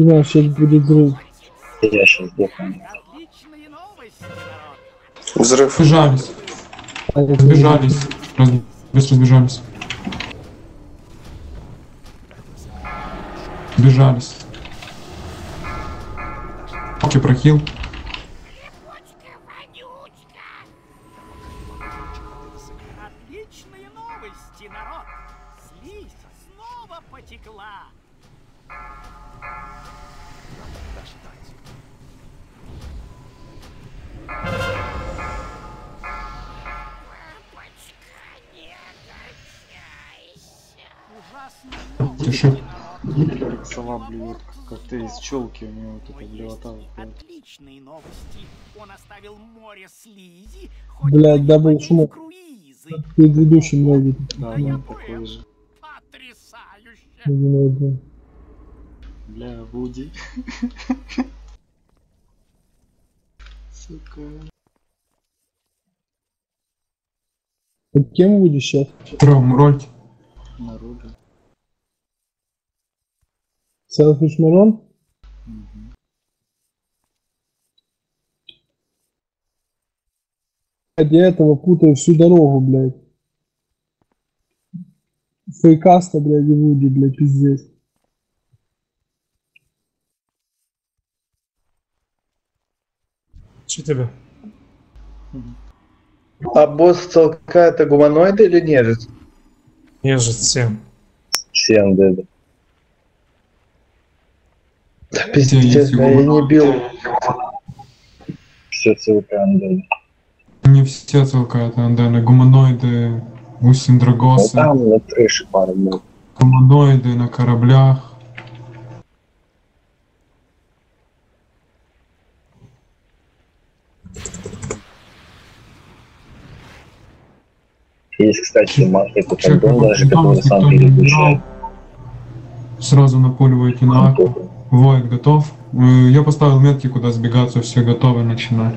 S2: Бля, сейчас будет взрыв.
S11: Я сейчас сдохну.
S8: Взрыв.
S3: Разбежались. Разбежались. Раз- Быстро разбежались. Сбежались. Оки прохил.
S4: Отличные новости, народ! Слизь снова потекла!
S3: Тише.
S9: Как сова блюет, как ты из челки у него вот это блевота выходит.
S4: Отличные новости! Он оставил море слизи,
S2: Блядь, дабл шумок. Предыдущий много.
S9: Да, да, такой же.
S2: Один.
S9: Бля, Вуди. Сука.
S2: Ты кем будешь сейчас?
S3: Тром, роль.
S9: Народу.
S2: Селфиш Марон? Блядь, Я этого путаю всю дорогу, блядь. Фейкаста, блядь, и Вуди, блядь, пиздец.
S6: Че тебе?
S14: А босс целка это гуманоид или нежить?
S6: Нежит всем.
S11: Всем, да. да.
S14: Да пиздец, я не бил.
S11: Все целка, да.
S3: Не все целка это андены. Гуманоиды, усиндрагосы,
S11: Ну, там на трэше пару был.
S3: гуманоиды на кораблях.
S11: Есть, кстати, мафия
S3: Чек
S11: Кутандон даже,
S3: готовность
S11: сам переключает.
S3: Сразу напуливаете на аку. Воид готов. Э, Я поставил метки, куда сбегаться, все готовы, начинать.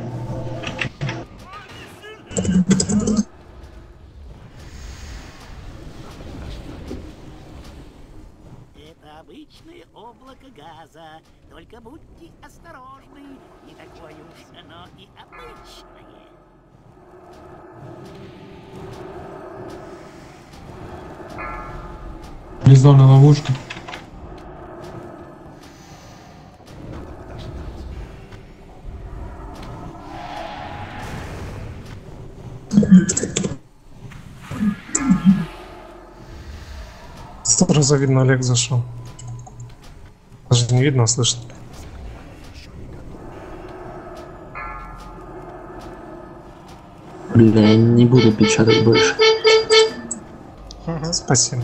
S3: Внезапная ловушка.
S6: Сразу видно, Олег зашел. Даже не видно, а слышно.
S15: Бля, я не буду печатать больше.
S6: Спасибо.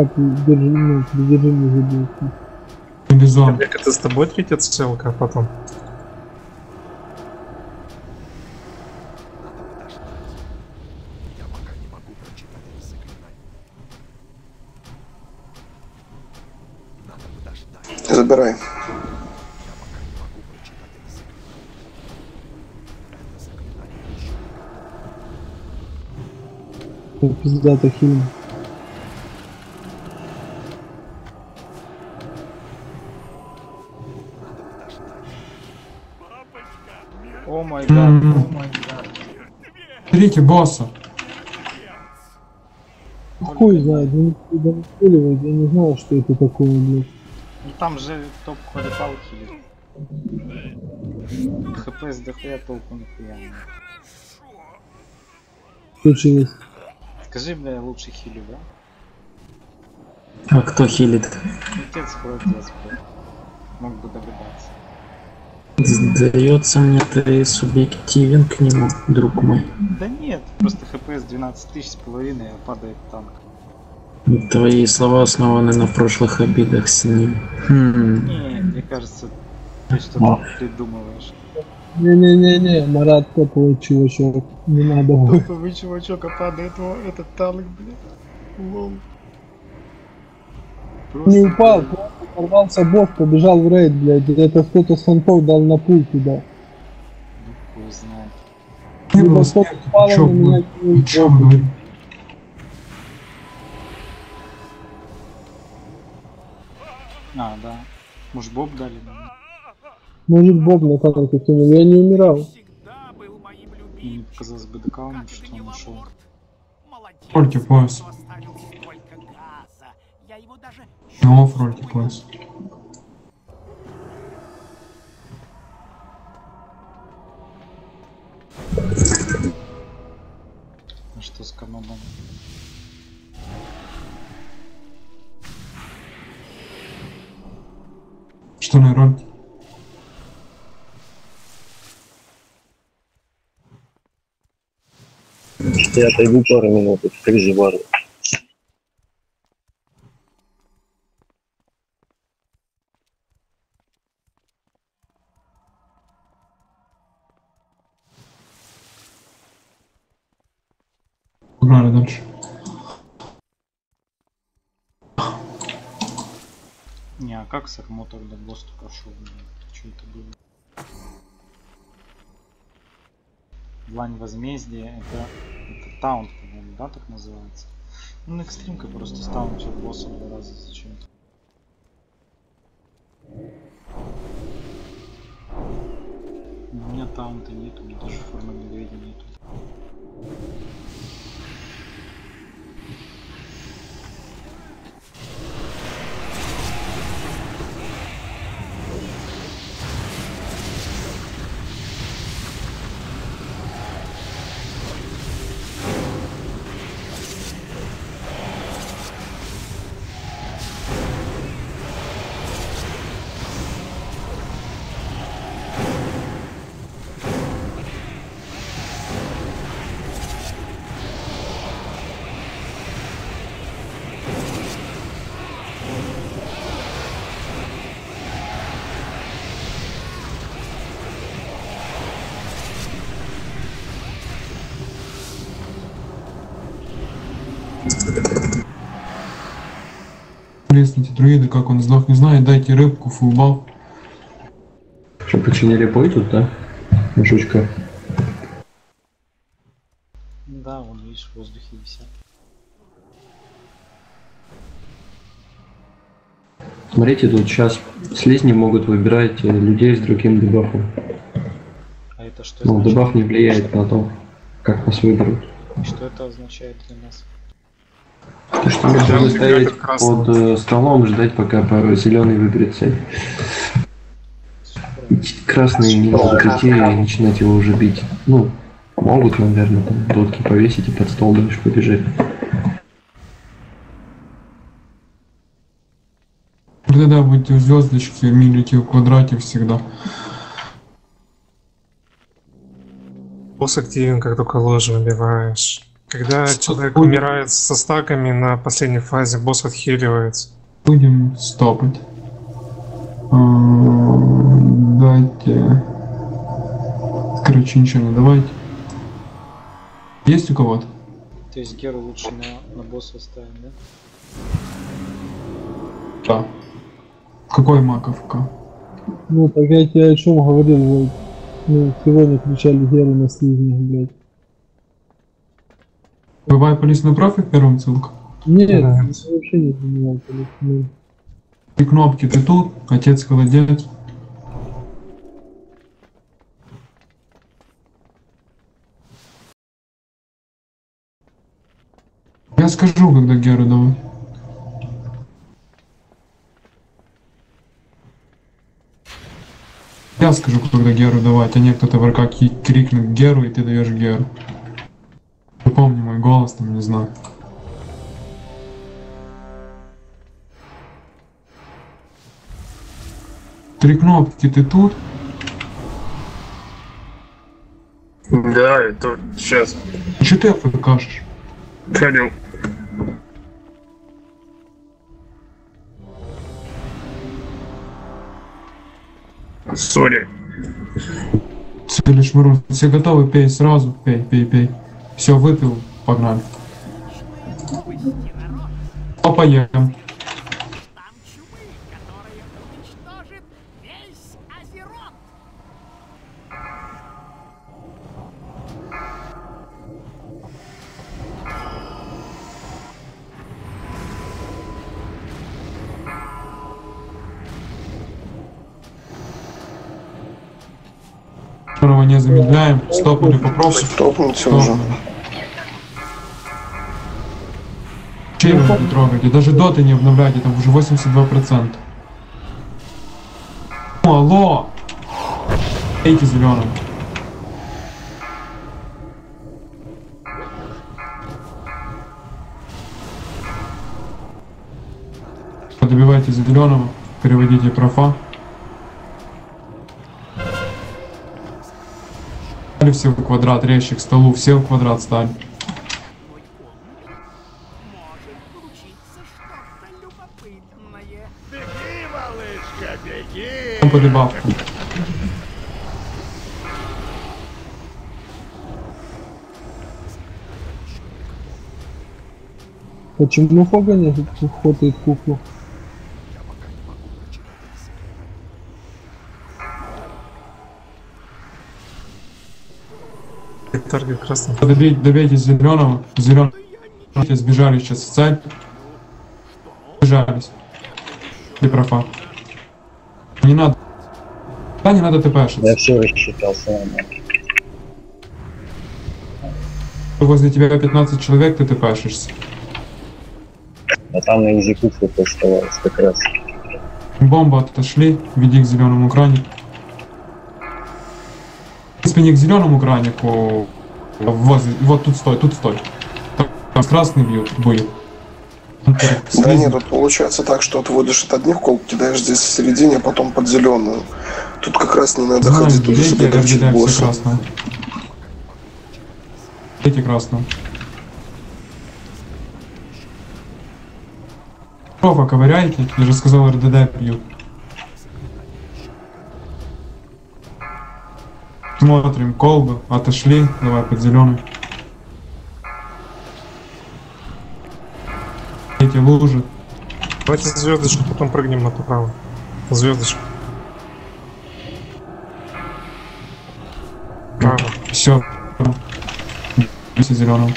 S2: Как, держи, ну, держи не забился.
S3: Бизон.
S6: Олег, это с тобой третья целка, а потом?
S8: Забирай.
S2: Пиздата хильм.
S3: Берите босса.
S2: Хуй знает, да не спиливает, я не знал, что это такое, блядь.
S9: Ну там же топ квалипал хилит. ХП с дохуя толку нихуя нет.
S2: Случилось.
S9: Скажи, бля, лучше хилю, да?
S15: А кто хилит?
S9: Отец холодец, бля. Мог бы догадаться.
S15: Сдается мне, ты субъективен к нему, друг мой.
S9: Да нет, просто хп с 12 тысяч с половиной, а падает танк.
S15: Твои слова основаны на прошлых обидах с ним. Хм.
S9: Не, мне кажется, ты что-то придумываешь.
S2: Не-не-не-не, Марат топовый чувачок. Не надо.
S9: Топовый чувачок, а падает во этот танк, блядь. Лол.
S2: Не упал, просто порвался бот, побежал в рейд, блядь. Это кто-то с фонтов дал на пул туда.
S9: Хуй знает.
S2: Либо кто-то спал на меня, кинул
S3: Чё
S2: бот.
S3: вы говорите?
S9: А, да. Может Боб дали? Да?
S2: Может Боб на танке кинул, я не умирал.
S9: Мне показалось бы докаунт, что он ушел.
S3: Фрольте пояс. Ну, фрольте пояс.
S9: А что с каноном?
S3: Что на роль?
S11: Я отойду пару минут, это крыжи вару.
S3: Погнали дальше.
S9: Не, а как Сармо тогда ГОСТ прошел? Что это было? Длань возмездия, это, это таунт, по-моему, да, так называется? Ну, на экстримка просто стаунтил босса два раза зачем-то. У меня таунта нету, у меня даже формы медведя нету.
S3: Тресните друида, как он сдох, не знаю, дайте рыбку, фулбал.
S16: Что, починили бой тут, да? Жучка.
S9: Да, он, видишь, в воздухе висят.
S16: Смотрите, тут сейчас слизни могут выбирать э, людей с другим дебафом.
S9: А это что
S16: Ну, дебаф не влияет на то, как нас выберут.
S9: И Что это означает для нас?
S16: То, что мы должны стоять под э, столом, ждать, пока зеленый выберет цель. Красные не идти и начинать его уже бить. Ну, могут, наверное, там дотки повесить и под стол дальше побежать.
S3: Тогда будете в звездочке, милите в квадрате всегда.
S6: Босс активен, как только ложь выбиваешь. Когда человек
S3: Будем-
S6: умирает со стаками на последней фазе, босс отхиливается.
S3: Будем стопать. А, Дайте. Короче, ничего не давайте. Есть у кого-то?
S9: То есть Геру лучше на, на босса ставим, да?
S3: Да. Какой маковка?
S2: Ну, так я тебе о чем говорил, вот. Ну, сегодня кричали Геру на слизнях, блядь.
S3: Вы вайпались на профи первым ссылка?
S2: Нет, я вообще не ну.
S3: Три кнопки ты тут, отец холодец. Я скажу, когда Геру давай. Я скажу, когда Геру давать, а не кто-то в крикнет Геру, и ты даешь Геру. Я помню мой голос, там не знаю. Три кнопки, ты тут?
S17: Да, это сейчас.
S3: Че ты АФКшишь?
S17: Понял. Сори.
S3: Цели шмыру. Все готовы, пей сразу. Пей, пей, пей. Все, выпил, погнали. Попоем. Второго не замедляем. Стопнули попроще.
S8: Стопнуться уже.
S3: Чей вы не трогайте? Даже доты не обновляйте, там уже 82%. Ну, алло! Эйте зеленым. Добивайте зеленого, переводите профа. Все в квадрат, резче к столу, все в квадрат стали. По дебафу.
S2: Почему Фога не хватает куклу?
S6: Таргет красный.
S3: Добейте, добейте зеленого. Зеленый. Сбежали сейчас в цель. Сбежались. Ты профа. Не надо. Да, не надо тпшиться.
S11: Я все рассчитался нормально.
S3: Возле тебя 15 человек, ты тпшишься.
S11: А там на экзекуцию оставалось как раз.
S3: Бомба отошли, веди к зеленому кранику. В принципе, не к зеленому кранику. возле- вот тут стой, тут стой. Там красный бьют, будет.
S8: Да нет, тут получается так, что отводишь от одних кол, кидаешь здесь в середине, а потом под зеленую. Тут как раз не надо
S3: Знаю,
S8: ходить туда, чтобы
S3: все
S8: босса.
S3: красного. Бейте красного. Профа ковыряйте, я же сказал, РДД пьют. Смотрим, колбы, отошли, давай под зеленый. Эти лужи.
S6: Давайте звездочку, потом прыгнем на ту право. Звездочку. Право.
S3: Все. Все зеленым.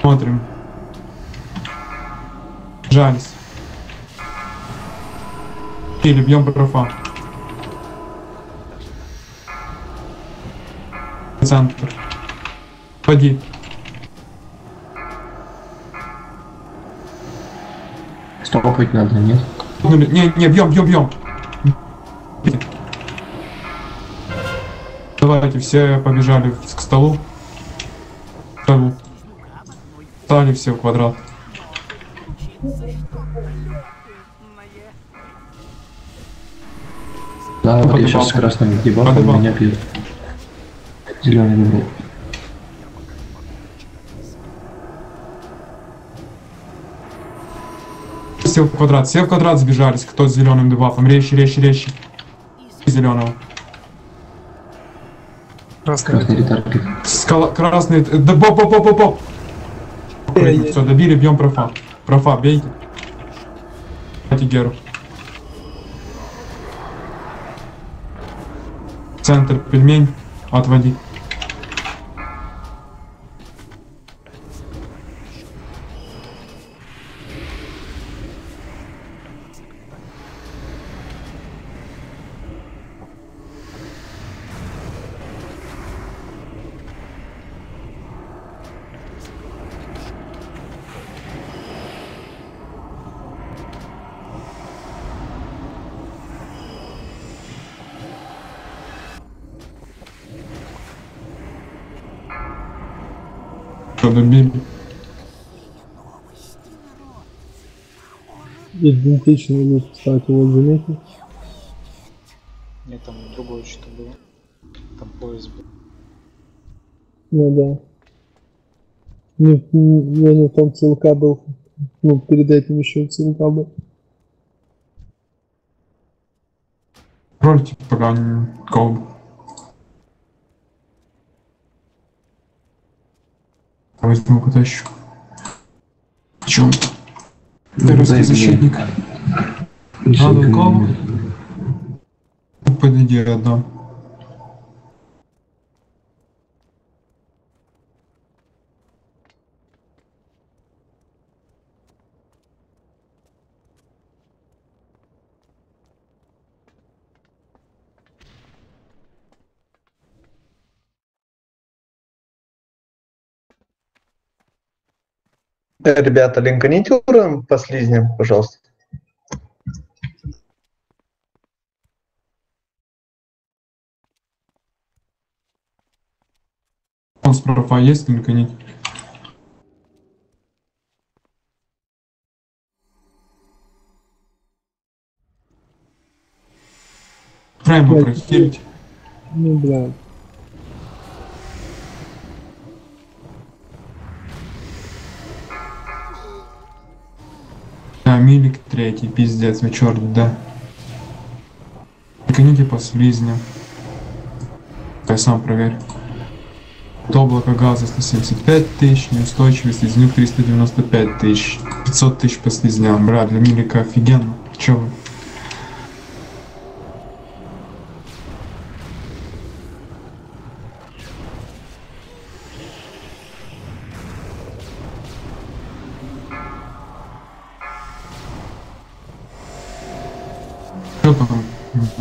S3: Смотрим. Жались. Или бьем профа. Центр. Ходи.
S16: Стопать надо, нет?
S3: Не, не, бьем, бьем, бьем. Давайте, все побежали к столу. К столу. Стали все в квадрат.
S16: Да, я сейчас с красным дебафом меня пьют. Зеленый выбрал.
S3: Все в квадрат, все в квадрат сбежались. Кто с зеленым дебафом? Резче, резче, резче. Зеленого.
S6: Красный.
S16: ретаргет.
S3: Скала, красный, э, да боп, боп, боп, боп, боп. Все, добили, бьем профа. Профа, бейте. Давайте Геру. Центр, пельмень, отводи. Что, добили?
S2: Идентичный лук, кстати, вот заметил.
S9: Нет, там другое что-то было. Там поезд был.
S2: Ну да. Ну, не, ну там целка был. Ну, перед этим еще целка был.
S3: Рольте пока не колбу. Возьму потащу. Чем? Ты русский защитник. Надо колбу? Подойди, отдам.
S14: Ребята, линканите уровень по слизням, пожалуйста.
S3: Он с профа есть нет? Прямо
S2: Блядь,
S3: прохилить.
S2: Ну, блядь.
S3: А, милик третий, пиздец, вы черт, да. Гоните по слизням. Я сам проверь. Облако газа 175 тысяч, неустойчивый слизнюк 395 тысяч. 500 тысяч по слизням. Брат, для милика офигенно. Чё вы?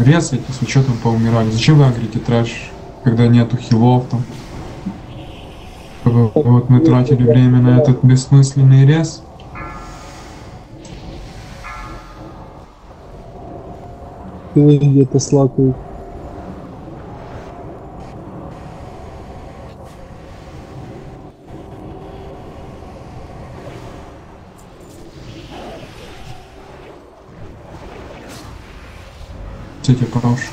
S3: Резайте, с учетом поумирали. Зачем вы агрите трэш, когда нету хилов там? Вот мы тратили время на этот бессмысленный рез.
S2: Ты где-то слакают.
S3: вроде брошь.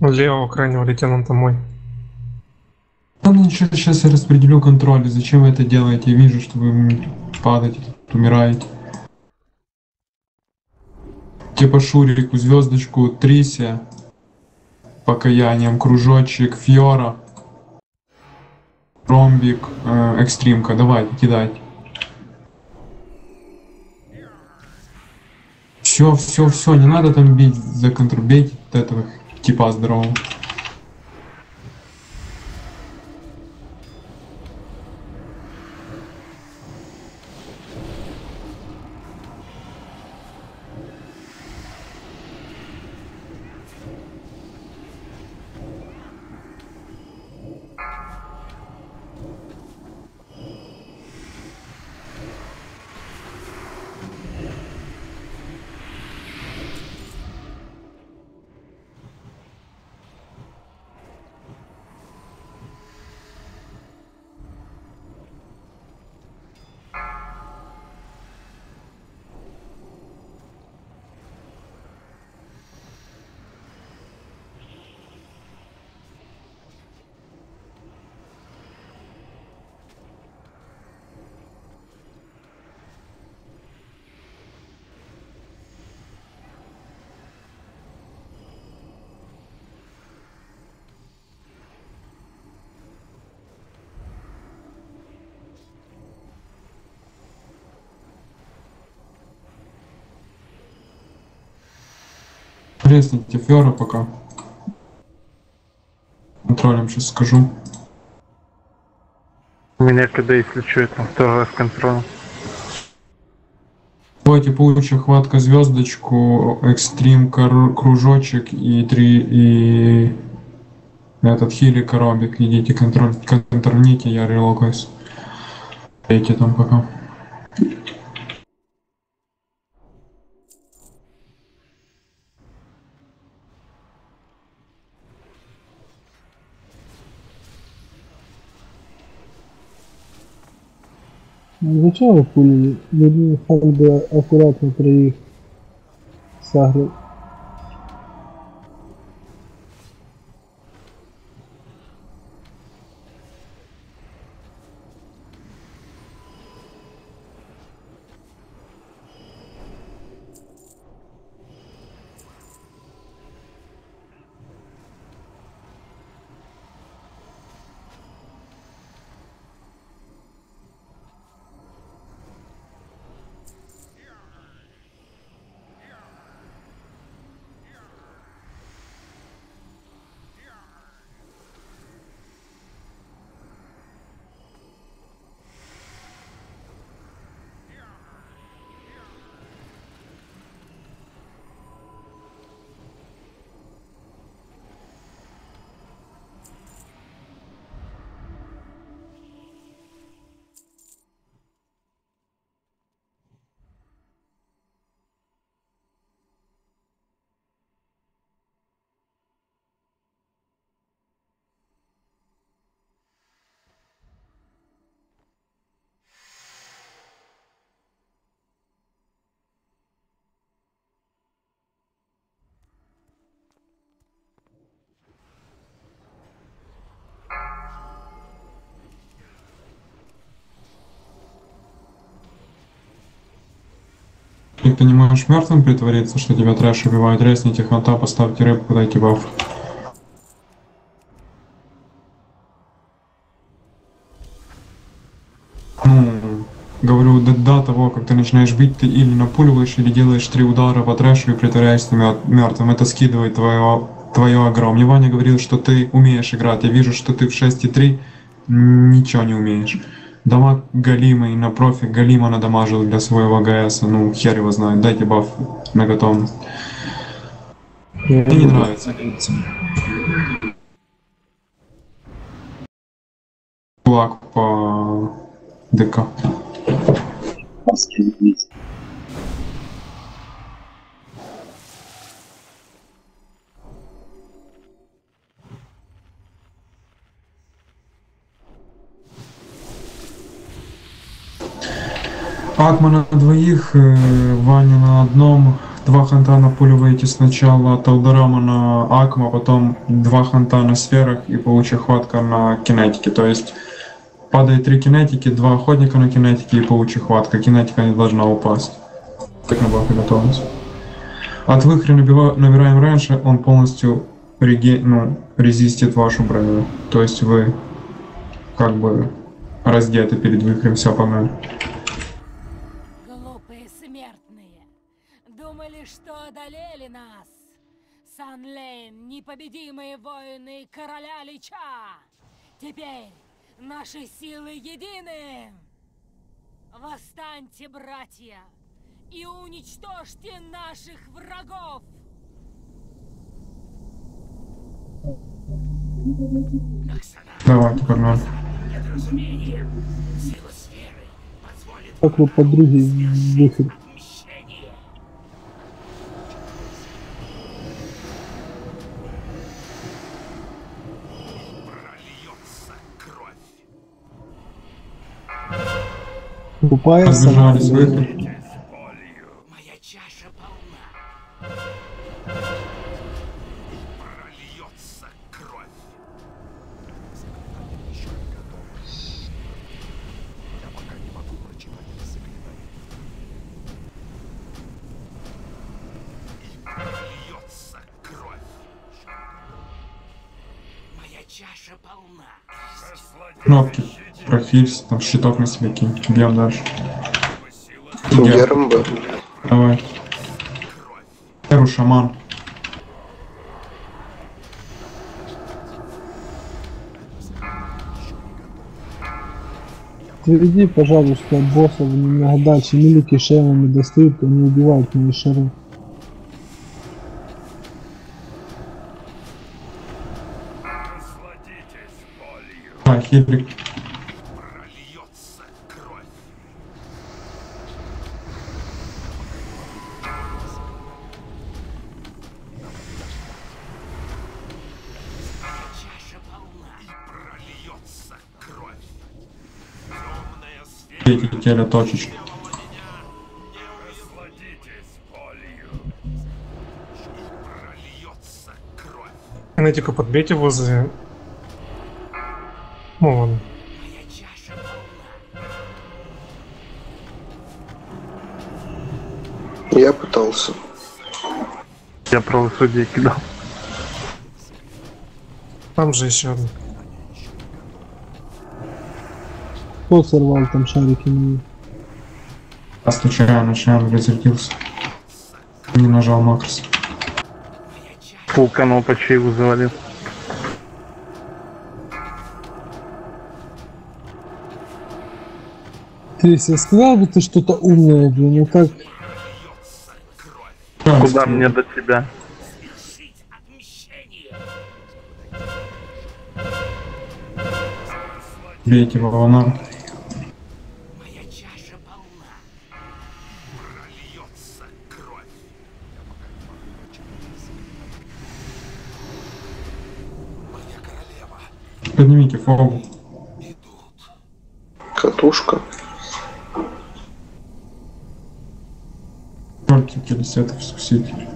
S6: Левого крайнего лейтенанта мой.
S3: Ничего, сейчас я распределю контроль. Зачем вы это делаете? Я вижу, что вы падаете, умираете. Типа Шурику, звездочку, Трися, покаянием, кружочек, Фьора, ромбик, э, экстримка. Давайте, кидайте. Все, все, все, не надо там бить за контроль, бейте этого типа здорового. Резните Фьора пока. Контролем сейчас скажу.
S1: У меня если что, это тоже с контролем.
S3: Давайте получим хватка звездочку, экстрим кружочек и три и этот хили коробик. Идите контроль, контрольните, я релогаюсь. Эти там пока.
S2: Вы пулили? Вы хоть бы аккуратно троих сагрил.
S3: Ты можешь мертвым притвориться, что тебя трэш убивает, резните ханта, поставьте рыбку, дайте баф. Ну, говорю, до, до того, как ты начинаешь бить, ты или напуливаешь, или делаешь три удара по трэшу и притворяешься мертвым. Это скидывает твое, твое агро. Мне Ваня говорил, что ты умеешь играть. Я вижу, что ты в 6.3 ничего не умеешь. Дамаг Галимый на профи Галима надамажил для своего ГС. Ну, хер его знает. Дайте баф готовность. Мне не нравится. Флаг по ДК. Акма на двоих, э, Ваня на одном, два ханта напуливаете сначала Талдорама на Акма, потом два ханта на сферах и получи хватка на кинетике. То есть падает три кинетики, два охотника на кинетике и получи хватка. Кинетика не должна упасть. Так на бафе готовность. От выхря набива- набираем раньше, он полностью реге... ну, резистит вашу броню. То есть вы как бы раздеты перед выхрем, все погнали.
S10: Глупые смертные. Думали, что одолели нас. Санлейн, непобедимые воины короля Лича. Теперь наши силы едины. Восстаньте, братья, и уничтожьте наших врагов.
S3: Давайте, погнали.
S2: Как вы подруги выход? Тупая
S3: Разбежались
S2: сама.
S3: выход. Профиль, там щиток на себе кинь. Бьем дальше.
S8: Герм бы.
S3: Давай. Эру шаман.
S2: Приведи, пожалуйста, боссов немного дальше. Милики шеймами достают, они убивают мои шары.
S3: А, хитрик. Теле точечки.
S6: Кинетика подбейте возле... Ну ладно.
S8: Я пытался.
S5: Я правосудие кидал.
S6: Там же еще одна.
S2: Кто сорвал там шарики мои?
S3: А случайно, разрядился. Не нажал макрос.
S5: Вулканов по чаеву завалил.
S2: Крис, я сказал бы ты что-то умное, блин, ну как?
S5: Куда мне до тебя?
S3: Бейте. Поднимите фогу.
S8: Катушка.
S3: Только телесетов искуситель.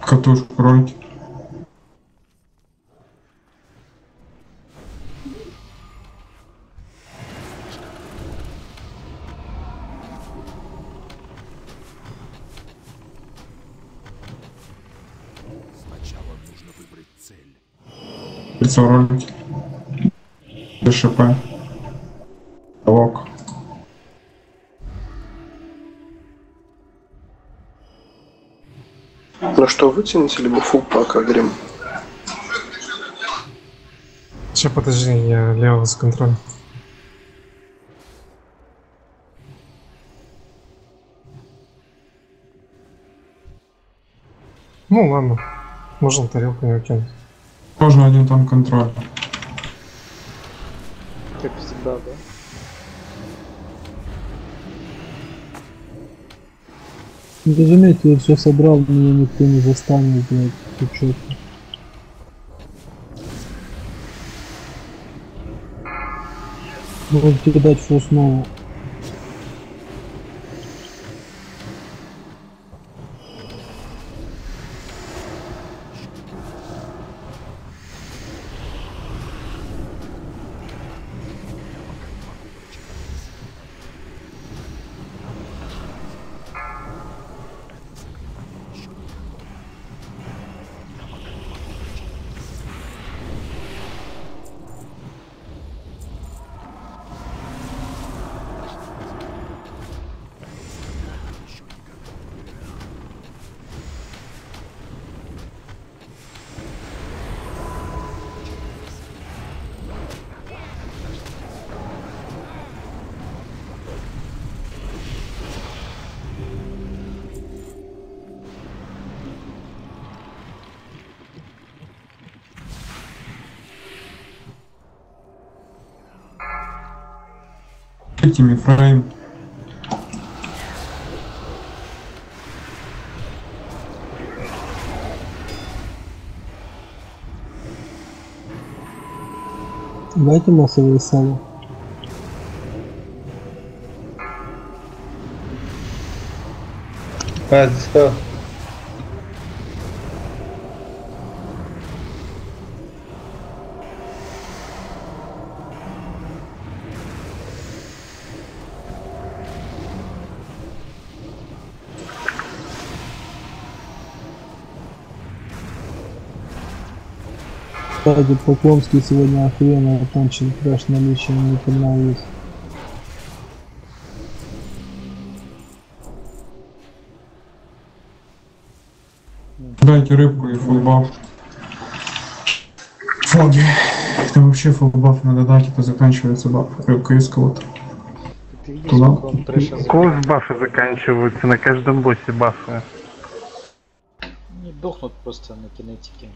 S3: Катушку кролики. 40. ДШП. Лок.
S8: Ну что, вытяните либо фу, пока, Грим?
S6: Сейчас, подожди, я левого за контроль. Ну ладно, можно тарелку не укинуть.
S3: Тоже один там контроль.
S9: Как всегда, да?
S2: Не разумеете, я все собрал, меня никто не застанет, блядь, тут что-то. Можете дать фу снова.
S3: Этими фрейм.
S2: Дайте массовые сало.
S14: А, здесь
S2: Кстати, Поклонский сегодня охуенно окончил краш наличием не понравилось.
S3: Дайте рыбку и фулбаф. Фоги. Это вообще фулбаф надо дать, это заканчивается баф. Рыбка из кого-то. Туда.
S5: кого бафы заканчиваются? На каждом боссе бафы.
S9: Не дохнут просто на кинетике.